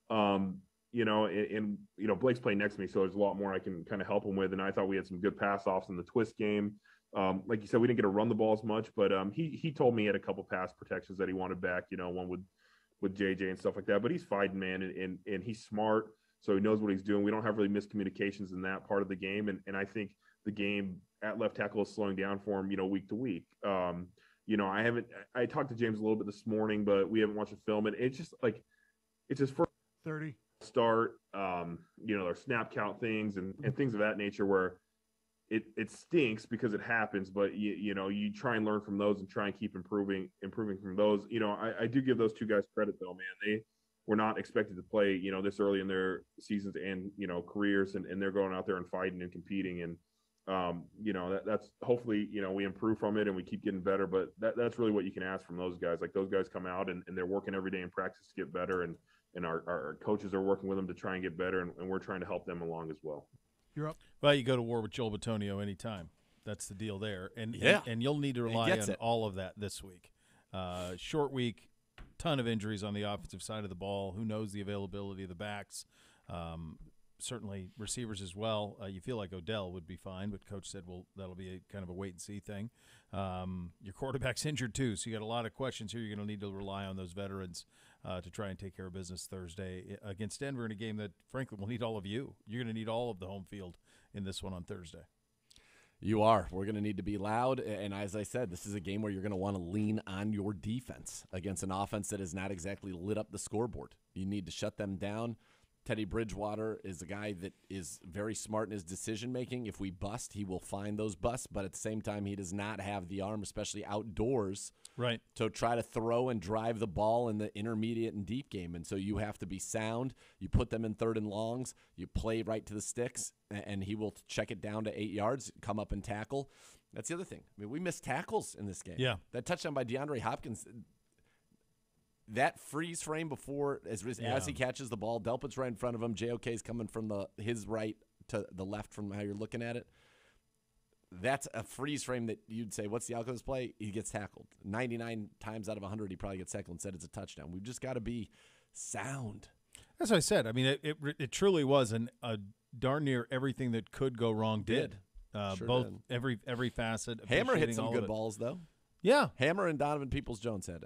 Um, you know, and, and, you know, Blake's playing next to me, so there's a lot more I can kind of help him with. And I thought we had some good pass offs in the twist game. Um, like you said, we didn't get to run the ball as much, but um, he he told me he had a couple pass protections that he wanted back. You know, one with with JJ and stuff like that. But he's fighting man, and and, and he's smart, so he knows what he's doing. We don't have really miscommunications in that part of the game, and and I think the game at left tackle is slowing down for him. You know, week to week. Um, you know, I haven't. I talked to James a little bit this morning, but we haven't watched the film, and it's just like it's his first thirty start. Um, you know, their snap count things and and things of that nature where it it stinks because it happens, but you you know you try and learn from those and try and keep improving improving from those. You know, I, I do give those two guys credit though, man. They were not expected to play you know this early in their seasons and you know careers, and, and they're going out there and fighting and competing and um, you know that, that's hopefully you know we improve from it and we keep getting better but that, that's really what you can ask from those guys. Like those guys come out and, and they're working every day in practice to get better and and our, our coaches are working with them to try and get better and, and we're trying to help them along as well. You're up. Well you go to war with joel bitonio anytime. That's the deal there. And Yeah. and, and you'll need to rely on it. all of that this week. Uh, short week ton of injuries on the offensive side of the ball. Who knows the availability of the backs? Um, certainly receivers as well. Uh, you feel like Odell would be fine, but coach said, well, that'll be a kind of a wait and see thing. Um, your quarterback's *laughs* injured too, so you got a lot of questions here. You're going to need to rely on those veterans uh, to try and take care of business Thursday uh, against Denver in a game that, frankly, will need all of you. You're going to need all of the home field in this one on Thursday. You are. We're going to need to be loud. And as I said, this is a game where you're going to want to lean on your defense against an offense that has not exactly lit up the scoreboard. You need to shut them down. Teddy Bridgewater is a guy that is very smart in his decision making. If we bust, he will find those busts, but at the same time, he does not have the arm, especially outdoors, right, to try to throw and drive the ball in the intermediate and deep game. And so you have to be sound. You put them in third and longs. You play right to the sticks, and he will check it down to eight yards, come up and tackle. That's the other thing. I mean, we missed tackles in this game. Yeah. that touchdown by DeAndre Hopkins that freeze frame before as as Yeah. he catches the ball, Delpit's right in front of him. JOK is coming from the his right to the left from how you're looking at it. That's a freeze frame that you'd say, "What's the outcome of this play?" He gets tackled. Ninety nine times out of hundred, he probably gets tackled and said it's a touchdown. We've just got to be sound. That's what I said. I mean, it it, it truly was an, a darn near everything that could go wrong did. Did. Uh, Sure both did. every every facet. Hammer hit some good balls though. Yeah, Hammer and Donovan Peoples Jones had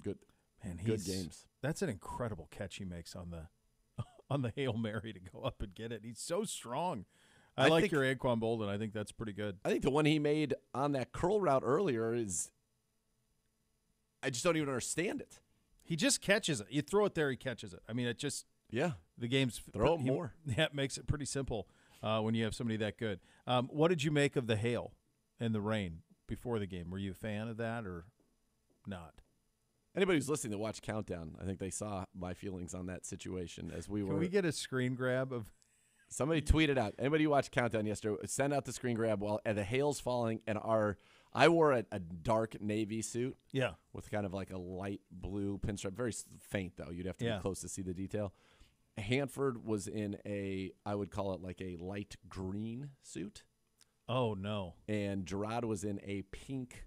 good, Man, good games. That's an incredible catch he makes on the *laughs* on the hail mary to go up and get it. He's so strong. I, I like think- your Anquan Boldin. I think that's pretty good. I think the one he made on that curl route earlier is. I just don't even understand it. He just catches it. You throw it there, he catches it. I mean, it just Yeah. the game's Throw it he- more. *laughs* Yeah, it makes it pretty simple uh, when you have somebody that good. Um, what did you make of the hail and the rain before the game? Were you a fan of that or not? Anybody who's listening to watch Countdown, I think they saw my feelings on that situation as we were. Can we get a screen grab of? *laughs* Somebody tweeted out. Anybody who watched Countdown yesterday, send out the screen grab while and the hail's falling and our I wore a, a dark navy suit. Yeah. With kind of like a light blue pinstripe, very faint though. You'd have to Yeah. be close to see the detail. Hanford was in a, I would call it like a light green suit, Oh no. and Gerard was in a pink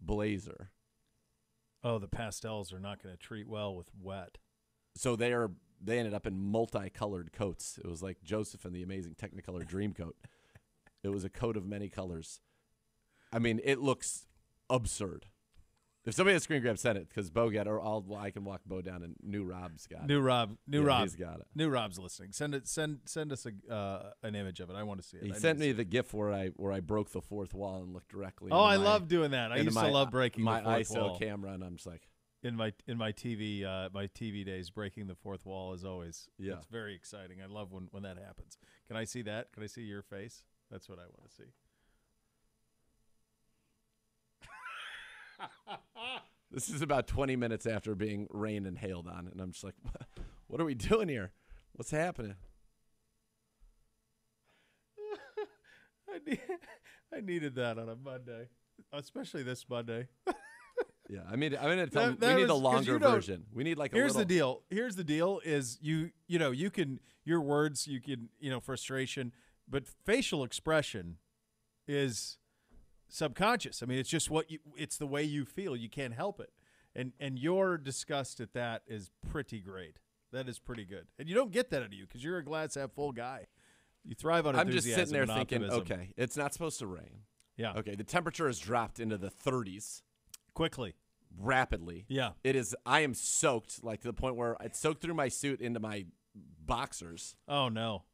blazer. Oh, the pastels are not going to treat well with wet. So they are they ended up in multicolored coats. It was like Joseph and the Amazing Technicolor Dreamcoat. it was a coat of many colors. I mean, it looks absurd. If somebody has screen grab, send it because Beau got or I'll I can walk Beau down and new Rob's got it. New Rob, new Yeah, Rob, he's got it. New Rob's listening. Send it. Send send us a uh, an image of it. I want to see it. He I sent me the gif where I where I broke the fourth wall and looked directly. Oh, I my- love doing that. I used to love breaking the my fourth ISO wall. camera, and I'm just like, in my in my TV uh, my TV days, breaking the fourth wall is always Yeah. It's very exciting. I love when when that happens. Can I see that? Can I see your face? That's what I want to see. *laughs* This is about 20 minutes after being rained and hailed on, and I'm just like, what are we doing here? What's happening? *laughs* I need, I needed that on a Monday, especially this Monday. *laughs* Yeah, I mean, I'm gonna tell That- that we need a was- 'cause longer version. We need like a Here's little, the deal. Here's the deal is you you know, you can your words, you can, you know, frustration, but facial expression is subconscious. I mean, it's just what you it's the way you feel. You can't help it. And and your disgust at that is pretty great. That is pretty good. And you don't get that out of you because you're a glass half full guy. You thrive on I'm just sitting there thinking, optimism. okay, it's not supposed to rain. Yeah. Okay, the temperature has dropped into the 30s quickly, rapidly. Yeah. it is. I am soaked, like to the point where it's soaked through my suit into my boxers. Oh no.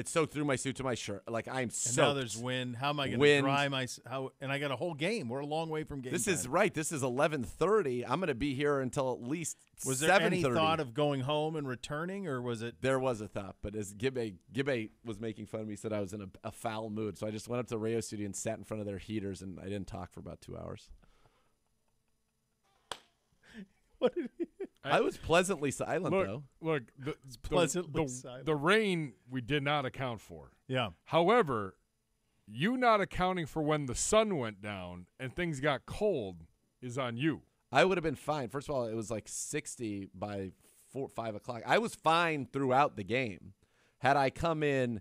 It's soaked through my suit to my shirt. Like I'm And soaked. now there's wind. How am I going to dry my how? And I got a whole game. We're a long way from game. This time. is right. This is 11:30. I'm going to be here until at least Was there 7:30. any thought of going home and returning, or was it? There was a thought, but as Gibbe Gibbe was making fun of me, said I was in a, a foul mood, so I just went up to the radio studio and sat in front of their heaters, and I didn't talk for about two hours. *laughs* What did he? I was pleasantly silent look, though. Look, *laughs* the, the- pleasantly the, silent. the rain we did not account for. Yeah. However, you not accounting for when the sun went down and things got cold is on you. I would have been fine. First of all, it was like 60 by four, five o'clock. I was fine throughout the game. Had I come in, i-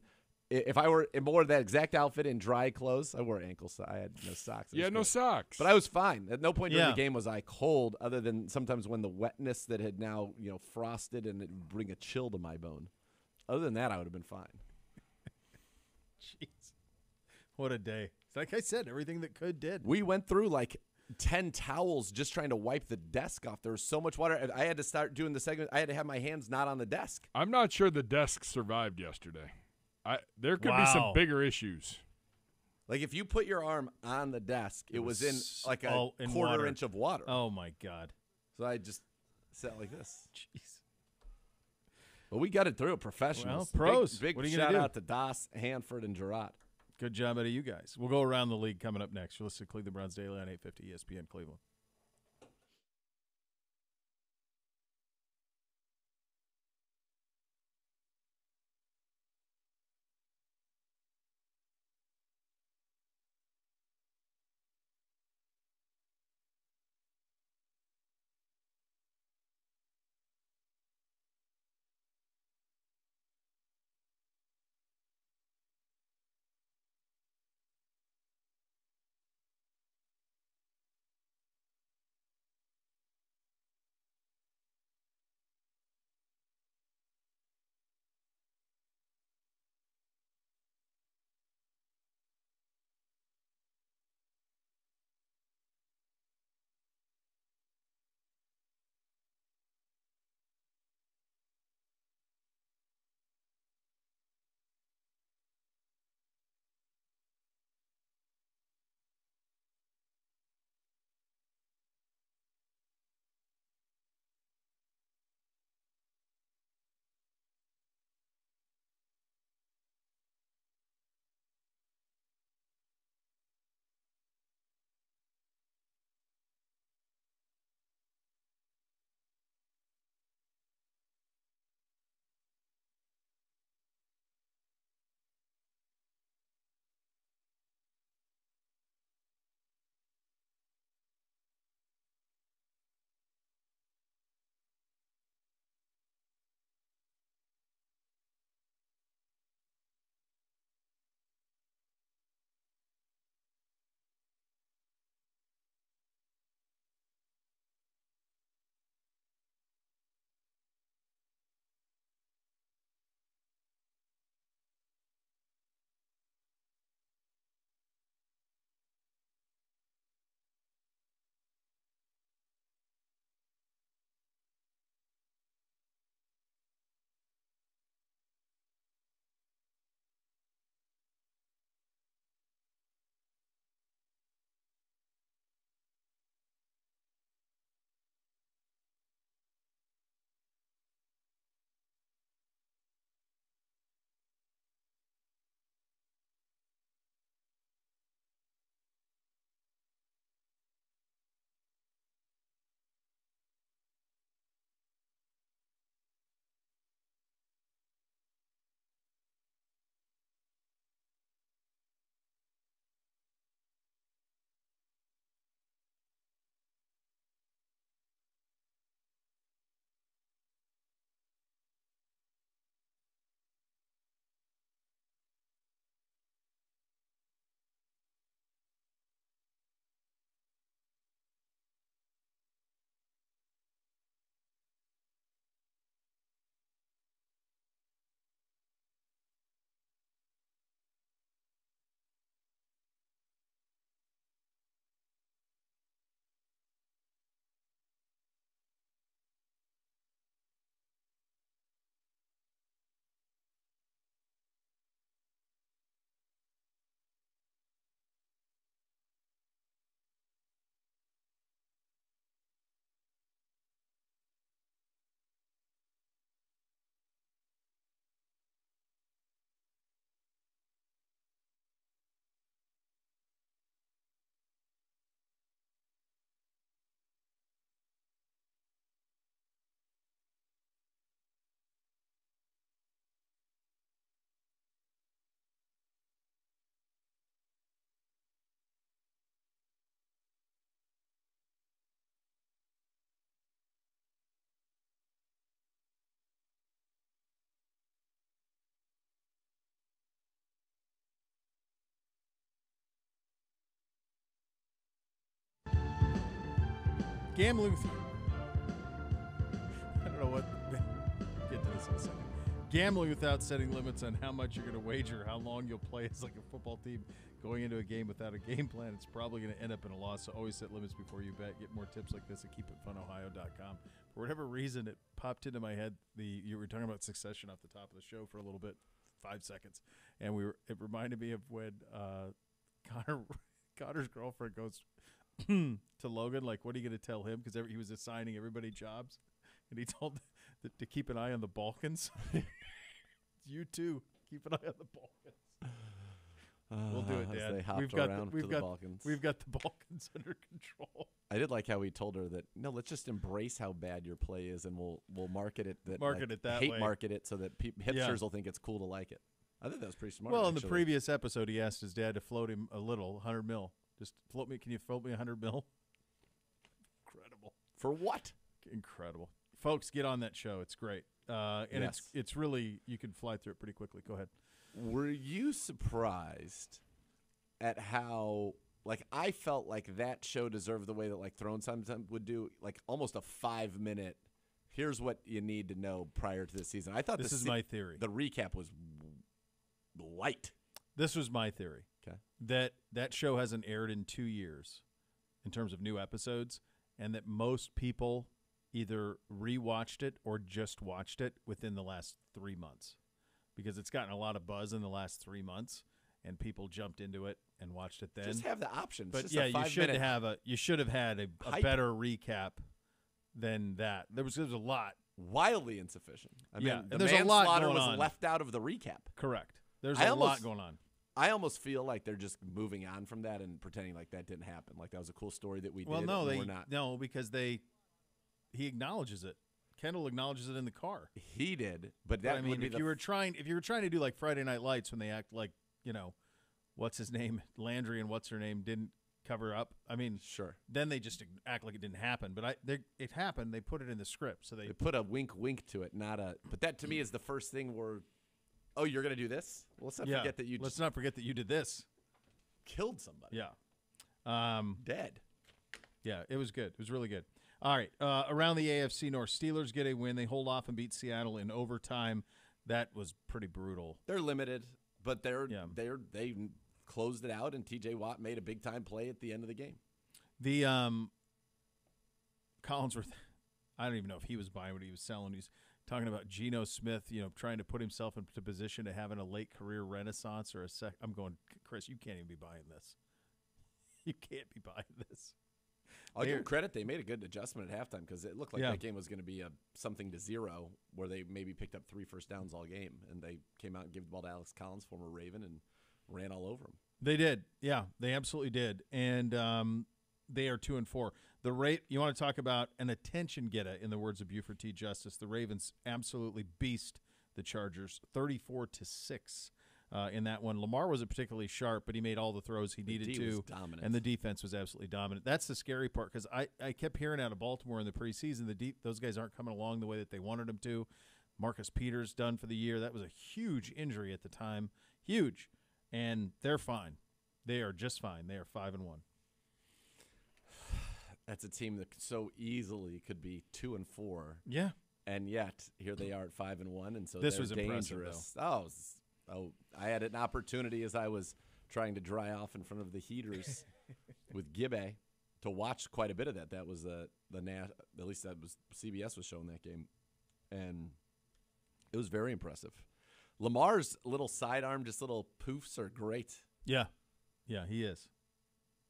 if I were in more of that exact outfit in dry clothes, I wore ankle socks. I had no socks. It You was had no socks. But I was fine. At no point during Yeah. the game was I cold, other than sometimes when the wetness that had now you know frosted and it would bring a chill to my bone. Other than that, I would have been fine. *laughs* Jeez, what a day! Like I said, everything that could did. We went through like 10 towels just trying to wipe the desk off. There was so much water. I had to start doing the segment. I had to have my hands not on the desk. I'm not sure the desk survived yesterday. I there could be some bigger issues. Like if you put your arm on the desk, it, was, in like a all in quarter water. inch of water. Oh my god! So I just sat like this. *laughs* Jeez. But we got it through. Professionals. Well, pros. Big, big What are you shout out to Das, Hanford, and Gerard. Good job out of you guys. We'll go around the league coming up next. You're listening to Cleveland Browns Daily on 850 ESPN Cleveland. Gambling. With, I don't know what. Get to this in a second. Gambling without setting limits on how much you're going to wager, how long you'll play as like a football team going into a game without a game plan, it's probably going to end up in a loss. So always set limits before you bet. Get more tips like this at keepitfunohio.com. For whatever reason, it popped into my head. The you were talking about Succession off the top of the show for a little bit, five seconds, and we were. It reminded me of when uh, Connor Connor's girlfriend goes to Logan, like, "What are you going to tell him?" Because he was assigning everybody jobs, and he *laughs* told th- to keep an eye on the Balkans. *laughs* you too. Keep an eye on the Balkans. *sighs* we'll do it, Uh, as Dad. we've got around the, to we've the got Balkans. we've got the *laughs* Balkans under control. I did like how he told her that no, let's just embrace how bad your play is, and we'll we'll market it that Market like, it that hate way. market it so that peop hipsters Yeah. will think it's cool to like it. I think that was pretty smart. well, in the previous episode, he asked his dad to float him a little, hundred mil. Just float me. Can you float me a hundred mil? Incredible. For what? Incredible, folks. Get on that show. It's great, uh, and it's Yes. it's really you can fly through it pretty quickly. Go ahead. Were you surprised at how like I felt like that show deserved the way that like Throne sometimes would do, like almost a five minute. Here's what you need to know prior to this season. I thought This is se- my theory. The recap was light. This was my theory. Okay. That that show hasn't aired in two years, in terms of new episodes, and that most people either rewatched it or just watched it within the last three months, because it's gotten a lot of buzz in the last three months, and people jumped into it and watched it then. Just have the option. It's But just yeah, you should minute have a you should have had a, a better recap than that. There was there was a lot. wildly insufficient. I Yeah, mean, and the there's a lot manslaughter going was on. left out of the recap. Correct. There's I a lot going on. I almost feel like they're just moving on from that and pretending like that didn't happen. Like that was a cool story that we Well, did. no, they not. no because they he acknowledges it. Kendall acknowledges it in the car. He did, but But I mean, would be if you were trying, if you were trying to do like Friday Night Lights when they act like you know, what's his name, *laughs* Landry and what's her name didn't cover up. I mean, sure. Then they just act like it didn't happen. But I, they, it happened. They put it in the script, so they, They put a wink, wink to it, not a. But that to me mm. is the first thing where, oh, you're gonna do this. Well, let's not yeah. forget that you Let's not forget that you did this. killed somebody. Yeah. Um, Dead. Yeah, it was good. It was really good. All right. Uh, around the AFC North, Steelers get a win. They hold off and beat Seattle in overtime. That was pretty brutal. They're limited, but they're they're they closed it out, and T.J. Watt made a big time play at the end of the game. The um, Collinsworth, *laughs* I don't even know if he was buying what he was selling. He's talking about Geno Smith, you know, trying to put himself into position to having a late career renaissance or a sec. I'm going, Cris, you can't even be buying this. *laughs* You can't be buying this. I'll give them credit; they made a good adjustment at halftime because it looked like Yeah. that game was going to be a something to zero, where they maybe picked up three first downs all game, and they came out and gave the ball to Alex Collins, former Raven, and ran all over him. They did. Yeah, they absolutely did. And um, they are two and four. The rate you want to talk about an attention getter in the words of Buford T. Justice. The Ravens absolutely beast the Chargers, thirty-four to six. Uh, in that one, Lamar wasn't particularly sharp, but he made all the throws he needed to, dominant. and the defense was absolutely dominant. That's the scary part because I, I kept hearing out of Baltimore in the preseason the deep those guys aren't coming along the way that they wanted them to. Marcus Peters done for the year. That was a huge injury at the time, huge, and they're fine. They are just fine. They are five and one. That's a team that so easily could be two and four. Yeah. and yet here they are at five and one, and so This they're was dangerous. Oh, oh, I had an opportunity as I was trying to dry off in front of the heaters *laughs* with Gibbe to watch quite a bit of that. That was the the nat at least that was CBS was showing that game, and it was very impressive. Lamar's little sidearm, just little poofs are great. Yeah, yeah, he is.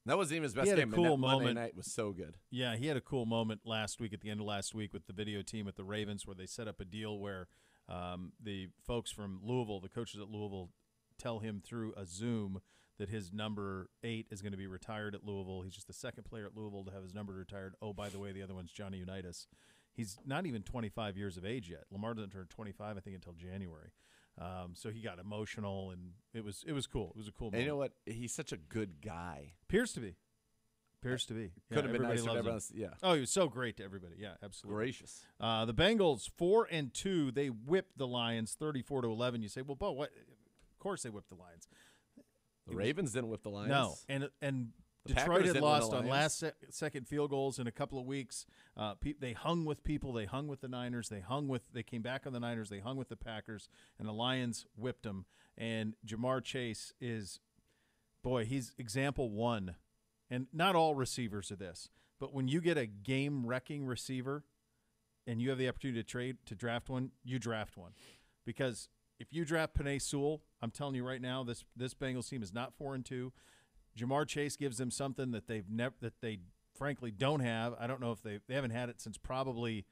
That wasn't even his best he had game. a cool that Monday moment. night was so good. Yeah, he had a cool moment last week at the end of last week with the video team at the Ravens, where they set up a deal where um, the folks from Louisville, the coaches at Louisville, tell him through a Zoom that his number eight is going to be retired at Louisville. He's just the second player at Louisville to have his number retired. Oh, by the way, the other one's Johnny Unitas. He's not even 25 years of age yet. Lamar doesn't turn 25, I think, until January. Um, so he got emotional, and it was it was cool. It was a cool. Moment. you know what? He's such a good guy. Appears to be. Appears to be. Could have been to loves him. else, yeah. Oh, he was so great to everybody. Yeah, absolutely. Gracious. Uh, the Bengals four and two. They whipped the Lions thirty-four to eleven. You say, well, Beau, what? Of course they whipped the Lions. The It was- Ravens didn't whip the Lions. No, and and The Detroit Packers had lost on last se- second field goals in a couple of weeks. Uh, pe- they hung with people. They hung with the Niners. They hung with. They came back on the Niners. They hung with the Packers, and the Lions whipped them. And Ja'Marr Chase is, boy, he's example one. And not all receivers are this, but when you get a game wrecking receiver, and you have the opportunity to trade to draft one, you draft one, because if you draft Penei Sewell, I'm telling you right now, this this Bengals team is not four and two. Ja'Marr Chase gives them something that they've never that they frankly don't have. I don't know if they they haven't had it since probably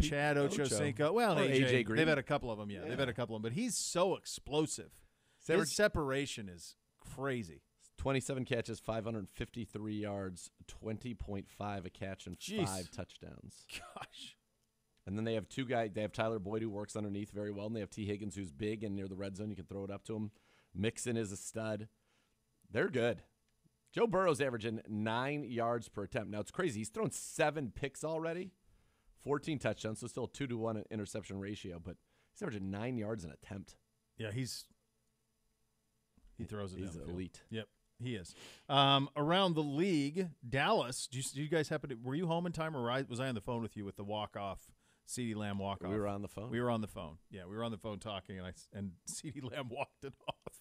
Chad Ocho. Ochocinco. Well, Or AJ, AJ Green. they've had a couple of them. Yeah, they've had a couple of them, but he's so explosive. Sever- His separation is crazy. 27 catches, 553 yards, 20.5 a catch, and Jeez. five touchdowns. Gosh. And then they have two guys. They have Tyler Boyd who works underneath very well, and they have Tee Higgins who's big and near the red zone. You can throw it up to him. Mixon is a stud. They're good. Joe Burrow's averaging nine yards per attempt. Now it's crazy. He's thrown seven picks already, 14 touchdowns, so still a two to one interception ratio, but he's averaging nine yards an attempt. Yeah, he's he throws it. He's elite. Yep, he is. Um, around the league, Dallas. Do you, you guys happen to? Were you home in time, or I- was I on the phone with you with the walk off? CeeDee Lamb walk off. We were on the phone. We were on the phone. Yeah, we were on the phone talking, and I and *laughs* CeeDee Lamb walked it off.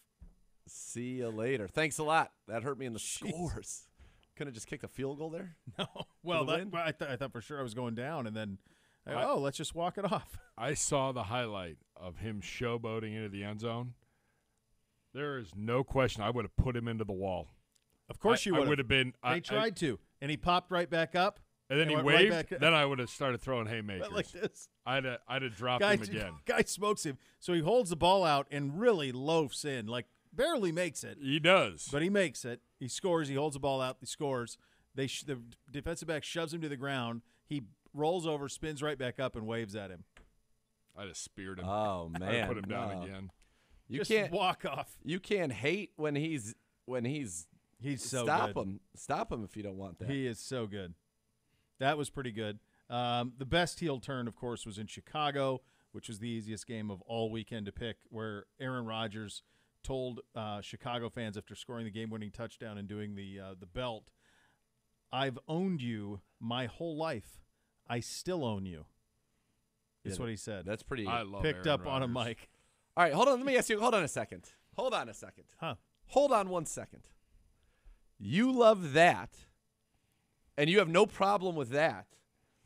See you later. Thanks a lot. That hurt me in the scores. Couldn't have just kicked a field goal there? *laughs* No. Well, the that, I, th- I thought for sure I was going down, and then I- I- oh, let's just walk it off. *laughs* I saw the highlight of him showboating into the end zone. There is no question I would have put him into the wall. Of course I- you I would would have been. They I- I- tried to, and he popped right back up. and then he went right waved. back- then I would have started throwing haymakers. like this. I'd have, I'd have dropped guy, him again. guy smokes him. So he holds the ball out and really loafs in, like barely makes it. He does. But he makes it. He scores. He holds the ball out. He scores. They sh- the defensive back shoves him to the ground. He rolls over, spins right back up, and waves at him. I just speared him. Oh *laughs* I'd man, put him down no. again. You Just can't walk off. You can't hate when he's when he's He's so stop good. him. Stop him if you don't want that. He is so good. That was pretty good. Um, the best heel turn, of course, was in Chicago, which was the easiest game of all weekend to pick, where Aaron Rodgers told uh, Chicago fans after scoring the game-winning touchdown and doing the uh, the belt, "I've owned you my whole life. I still own you." Is Yeah, what he said. That's pretty. I love Picked Aaron up on a mic. All right, hold on. Let me ask you. Hold on a second. Hold on a second. Huh? Hold on one second. You love that, and you have no problem with that.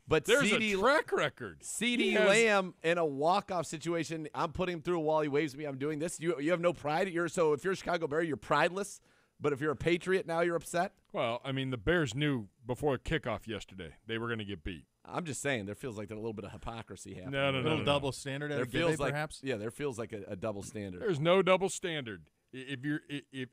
But There's CD a track record. CD has- Lamb in a walk-off situation. I'm putting him through a wall. He waves at me. I'm doing this. You you have no pride. You're so if you're a Chicago Bear, you're prideless. But if you're a Patriot now, you're upset. Well, I mean, the Bears knew before kickoff yesterday they were going to get beat. I'm just saying there feels like there's a little bit of hypocrisy happening. No, no, A no, little no, double standard There feels like perhaps. yeah, there feels like a, a double standard. There's no double standard. If you're i- if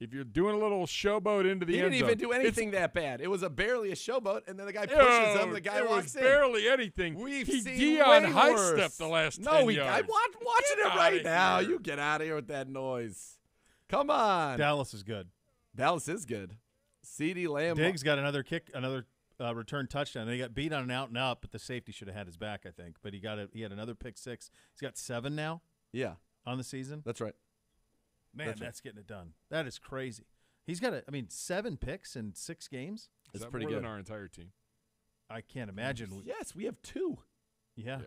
if you're doing a little showboat into the He end didn't even do it's- anything that bad. It was a barely a showboat, and then the guy pushes Yo, him. The guy it walks was in. barely anything. We've he seen Dion way high worse. step the last No, 10 we. yards. I'm watch, watching Get it right now. here. You get out of here with that noise. Come on. Dallas is good. Dallas is good. C.D. Lamb. Diggs got another kick, another uh, return touchdown. They got beat on an out and up, but the safety should have had his back, I think. But he got a, he had another pick six. He's got seven now Yeah, on the season. that's right. Man, that's that's, getting it done. That is crazy. He's got a, I mean, seven picks in six games. Is It's that pretty more good. than our entire team. I can't imagine. Yes, we have two. Yeah, Yeah.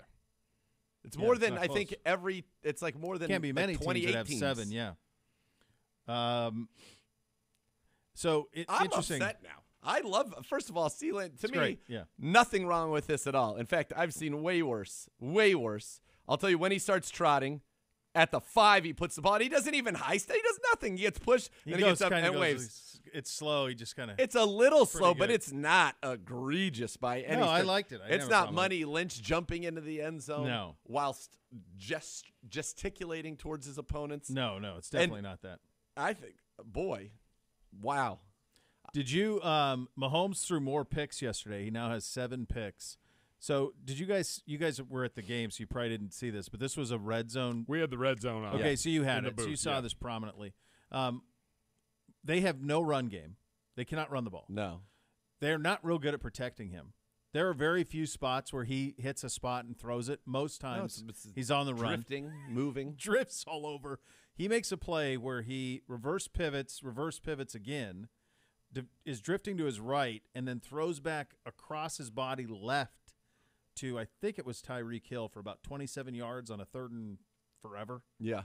It's Yeah, more it's than not I think every. It's like more than can't be like many teams 28 that have teams. seven. Yeah. Um. So it, I'm interesting. upset now. I love. First of all, Sealand to It's me, great, yeah. nothing wrong with this at all. In fact, I've seen way worse, way worse. I'll tell you when he starts trotting. At the five, he puts the ball. He doesn't even high step. He does nothing. He gets pushed, He then goes he gets up and goes- waves. It's, slow. He just kind of. It's a little slow, but it's not egregious by any. No, I liked it. I it's not Money Lynch jumping into the end zone. No. whilst gest- gesticulating towards his opponents. No, no, it's And- definitely not that. I think, boy, wow. Did you? Um, Mahomes threw more picks yesterday. He now has seven picks. So, did you guys? You guys were at the game, so you probably didn't see this. But this was a red zone. We had the red zone on. Okay, so you had the it. so you saw yeah. this prominently. Um, they have no run game. They cannot run the ball. No, They're not real good at protecting him. There are very few spots where he hits a spot and throws it. Most No, times it's- it's he's on the run. drifting, moving. *laughs* drifts all over. He makes a play where he reverse pivots, reverse pivots again, d- is drifting to his right and then throws back across his body left to I think it was Tyreek Hill for about 27 yards on a third and forever. Yeah.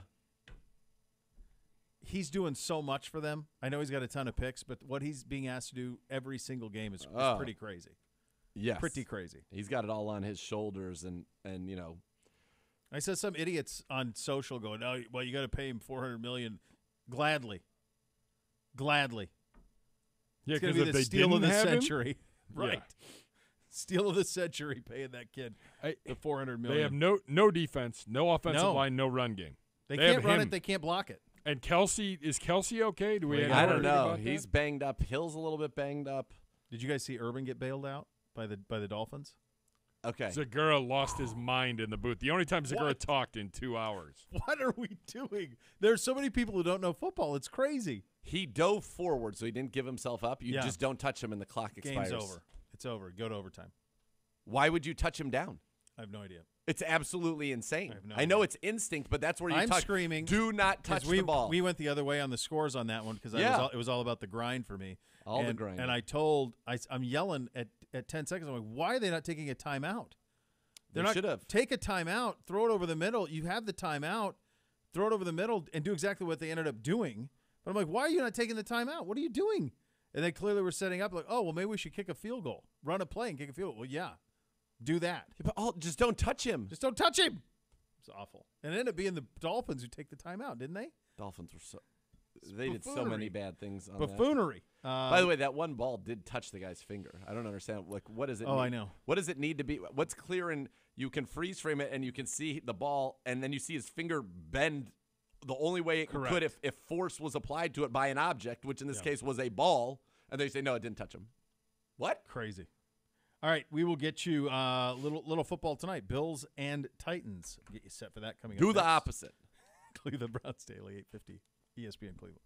He's doing so much for them. I know he's got a ton of picks, but what he's being asked to do every single game is, is Oh. pretty crazy. Yes. Pretty crazy. He's got it all on his shoulders, and and you know, I said some idiots on social going, "Oh, well, you got to pay him 400 million. Gladly, gladly. Yeah, it's gonna 'cause be if the they steal of the didn't him- century, *laughs* Yeah. Right? Steal of the century, paying that kid the 400 million. They have no no defense, no offensive No. line, no run game. They have can't run him. it. They can't block it. And Kelce is Kelce okay? Do we? have I don't know. about that? He's banged up. Hill's a little bit banged up. Did you guys see Urban get bailed out by the by the Dolphins? Okay. Zegura lost his mind in the booth. The only time Zegura What? talked in two hours. What are we doing? There's so many people who don't know football. It's crazy. He dove forward, so he didn't give himself up. You Yeah. just don't touch him, and the clock expires. Game's over. It's over. Go to overtime. Why would you touch him down? I have no idea. It's absolutely insane. I, have no know it's instinct, but that's where you I'm touch. screaming. Do not touch we, the ball. We went the other way on the scores on that one because Yeah. it was all about the grind for me. All the and, grind. And I told I, am yelling at at 10 seconds. I'm like, why are they not taking a timeout? They're They not should've. take a timeout, throw it over the middle. You have the timeout, throw it over the middle, and do exactly what they ended up doing. But I'm like, why are you not taking the timeout? What are you doing? And they clearly were setting up like, oh well, maybe we should kick a field goal, run a play and kick a field goal. Well, yeah, do that. but all, just don't touch him. Just don't touch him. It's awful. And it ended up being the Dolphins who take the timeout, didn't they? Dolphins were so. They did so many bad things. On that. Buffoonery. By the Um, way, that one ball did touch the guy's finger. I don't understand. Like, what does it? Oh, need- I know. What does it need to be? What's clear and you can freeze frame it, and you can see the ball, and then you see his finger bend. The only way it Correct. could, if if force was applied to it by an object, which in this Yeah. case was a ball, and they say no, it didn't touch him. What? Crazy. All right, we will get you uh, little little football tonight. Bills and Titans. Get you set for that coming up. Do up. the next. opposite. *laughs* Cleveland Browns Daily, eight fifty, ESPN Cleveland.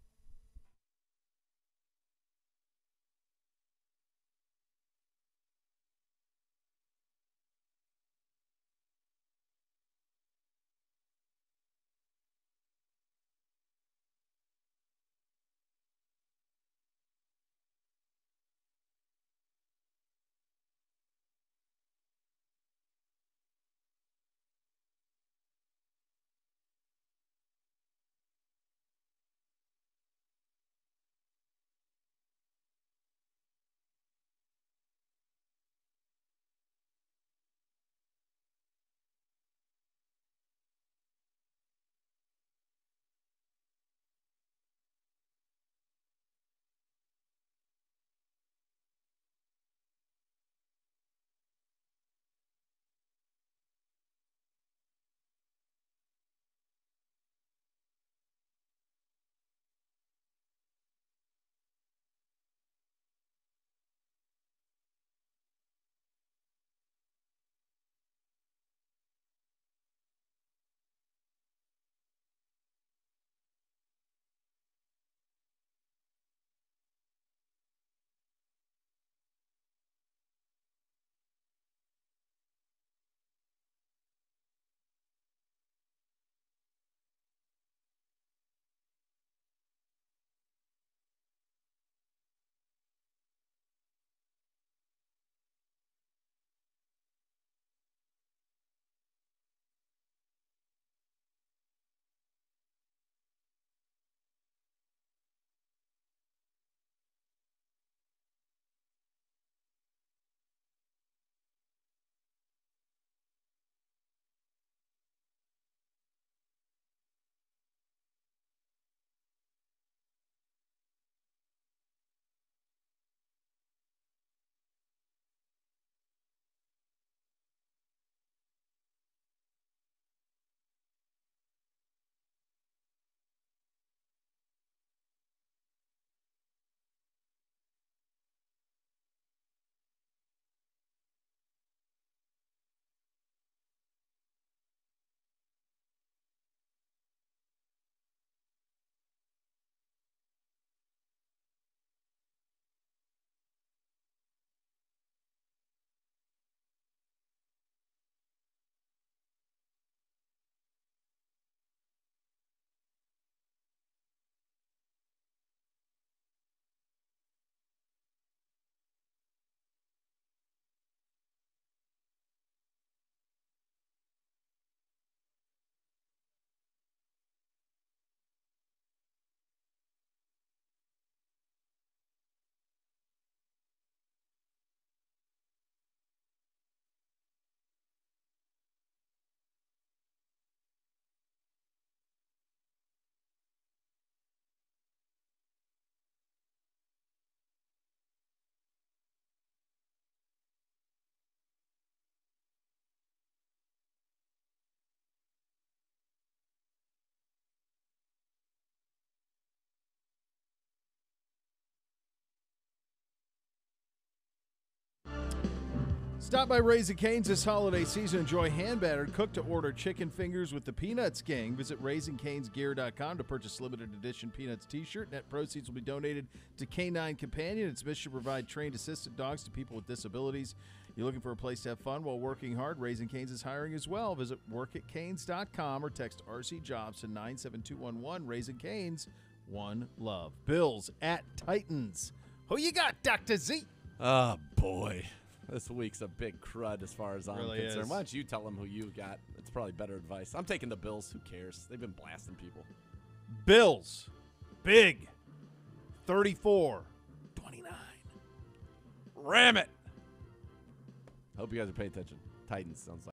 Stop by Raising Cane's this holiday season. Enjoy hand battered, cooked to order chicken fingers with the Peanuts Gang. Visit RaisingCanesGear.com to purchase limited edition Peanuts t shirt. Net proceeds will be donated to Canine Companion. Its mission to provide trained assisted dogs to people with disabilities. You're looking for a place to have fun while working hard? Raising Canes is hiring as well. Visit workatcanes.com or text RC Jobs to 97211. Raising Canes, one love. Bills at Titans. Who you got, Dr. Z? Oh boy, this week's a big crud as far as I'm Really concerned. is. Why don't you tell them who you got? It's probably better advice. I'm taking the Bills. Who cares? They've been blasting people. Bills, big, 34. 29. Ram it. Hope you guys are paying attention. Titans sounds like.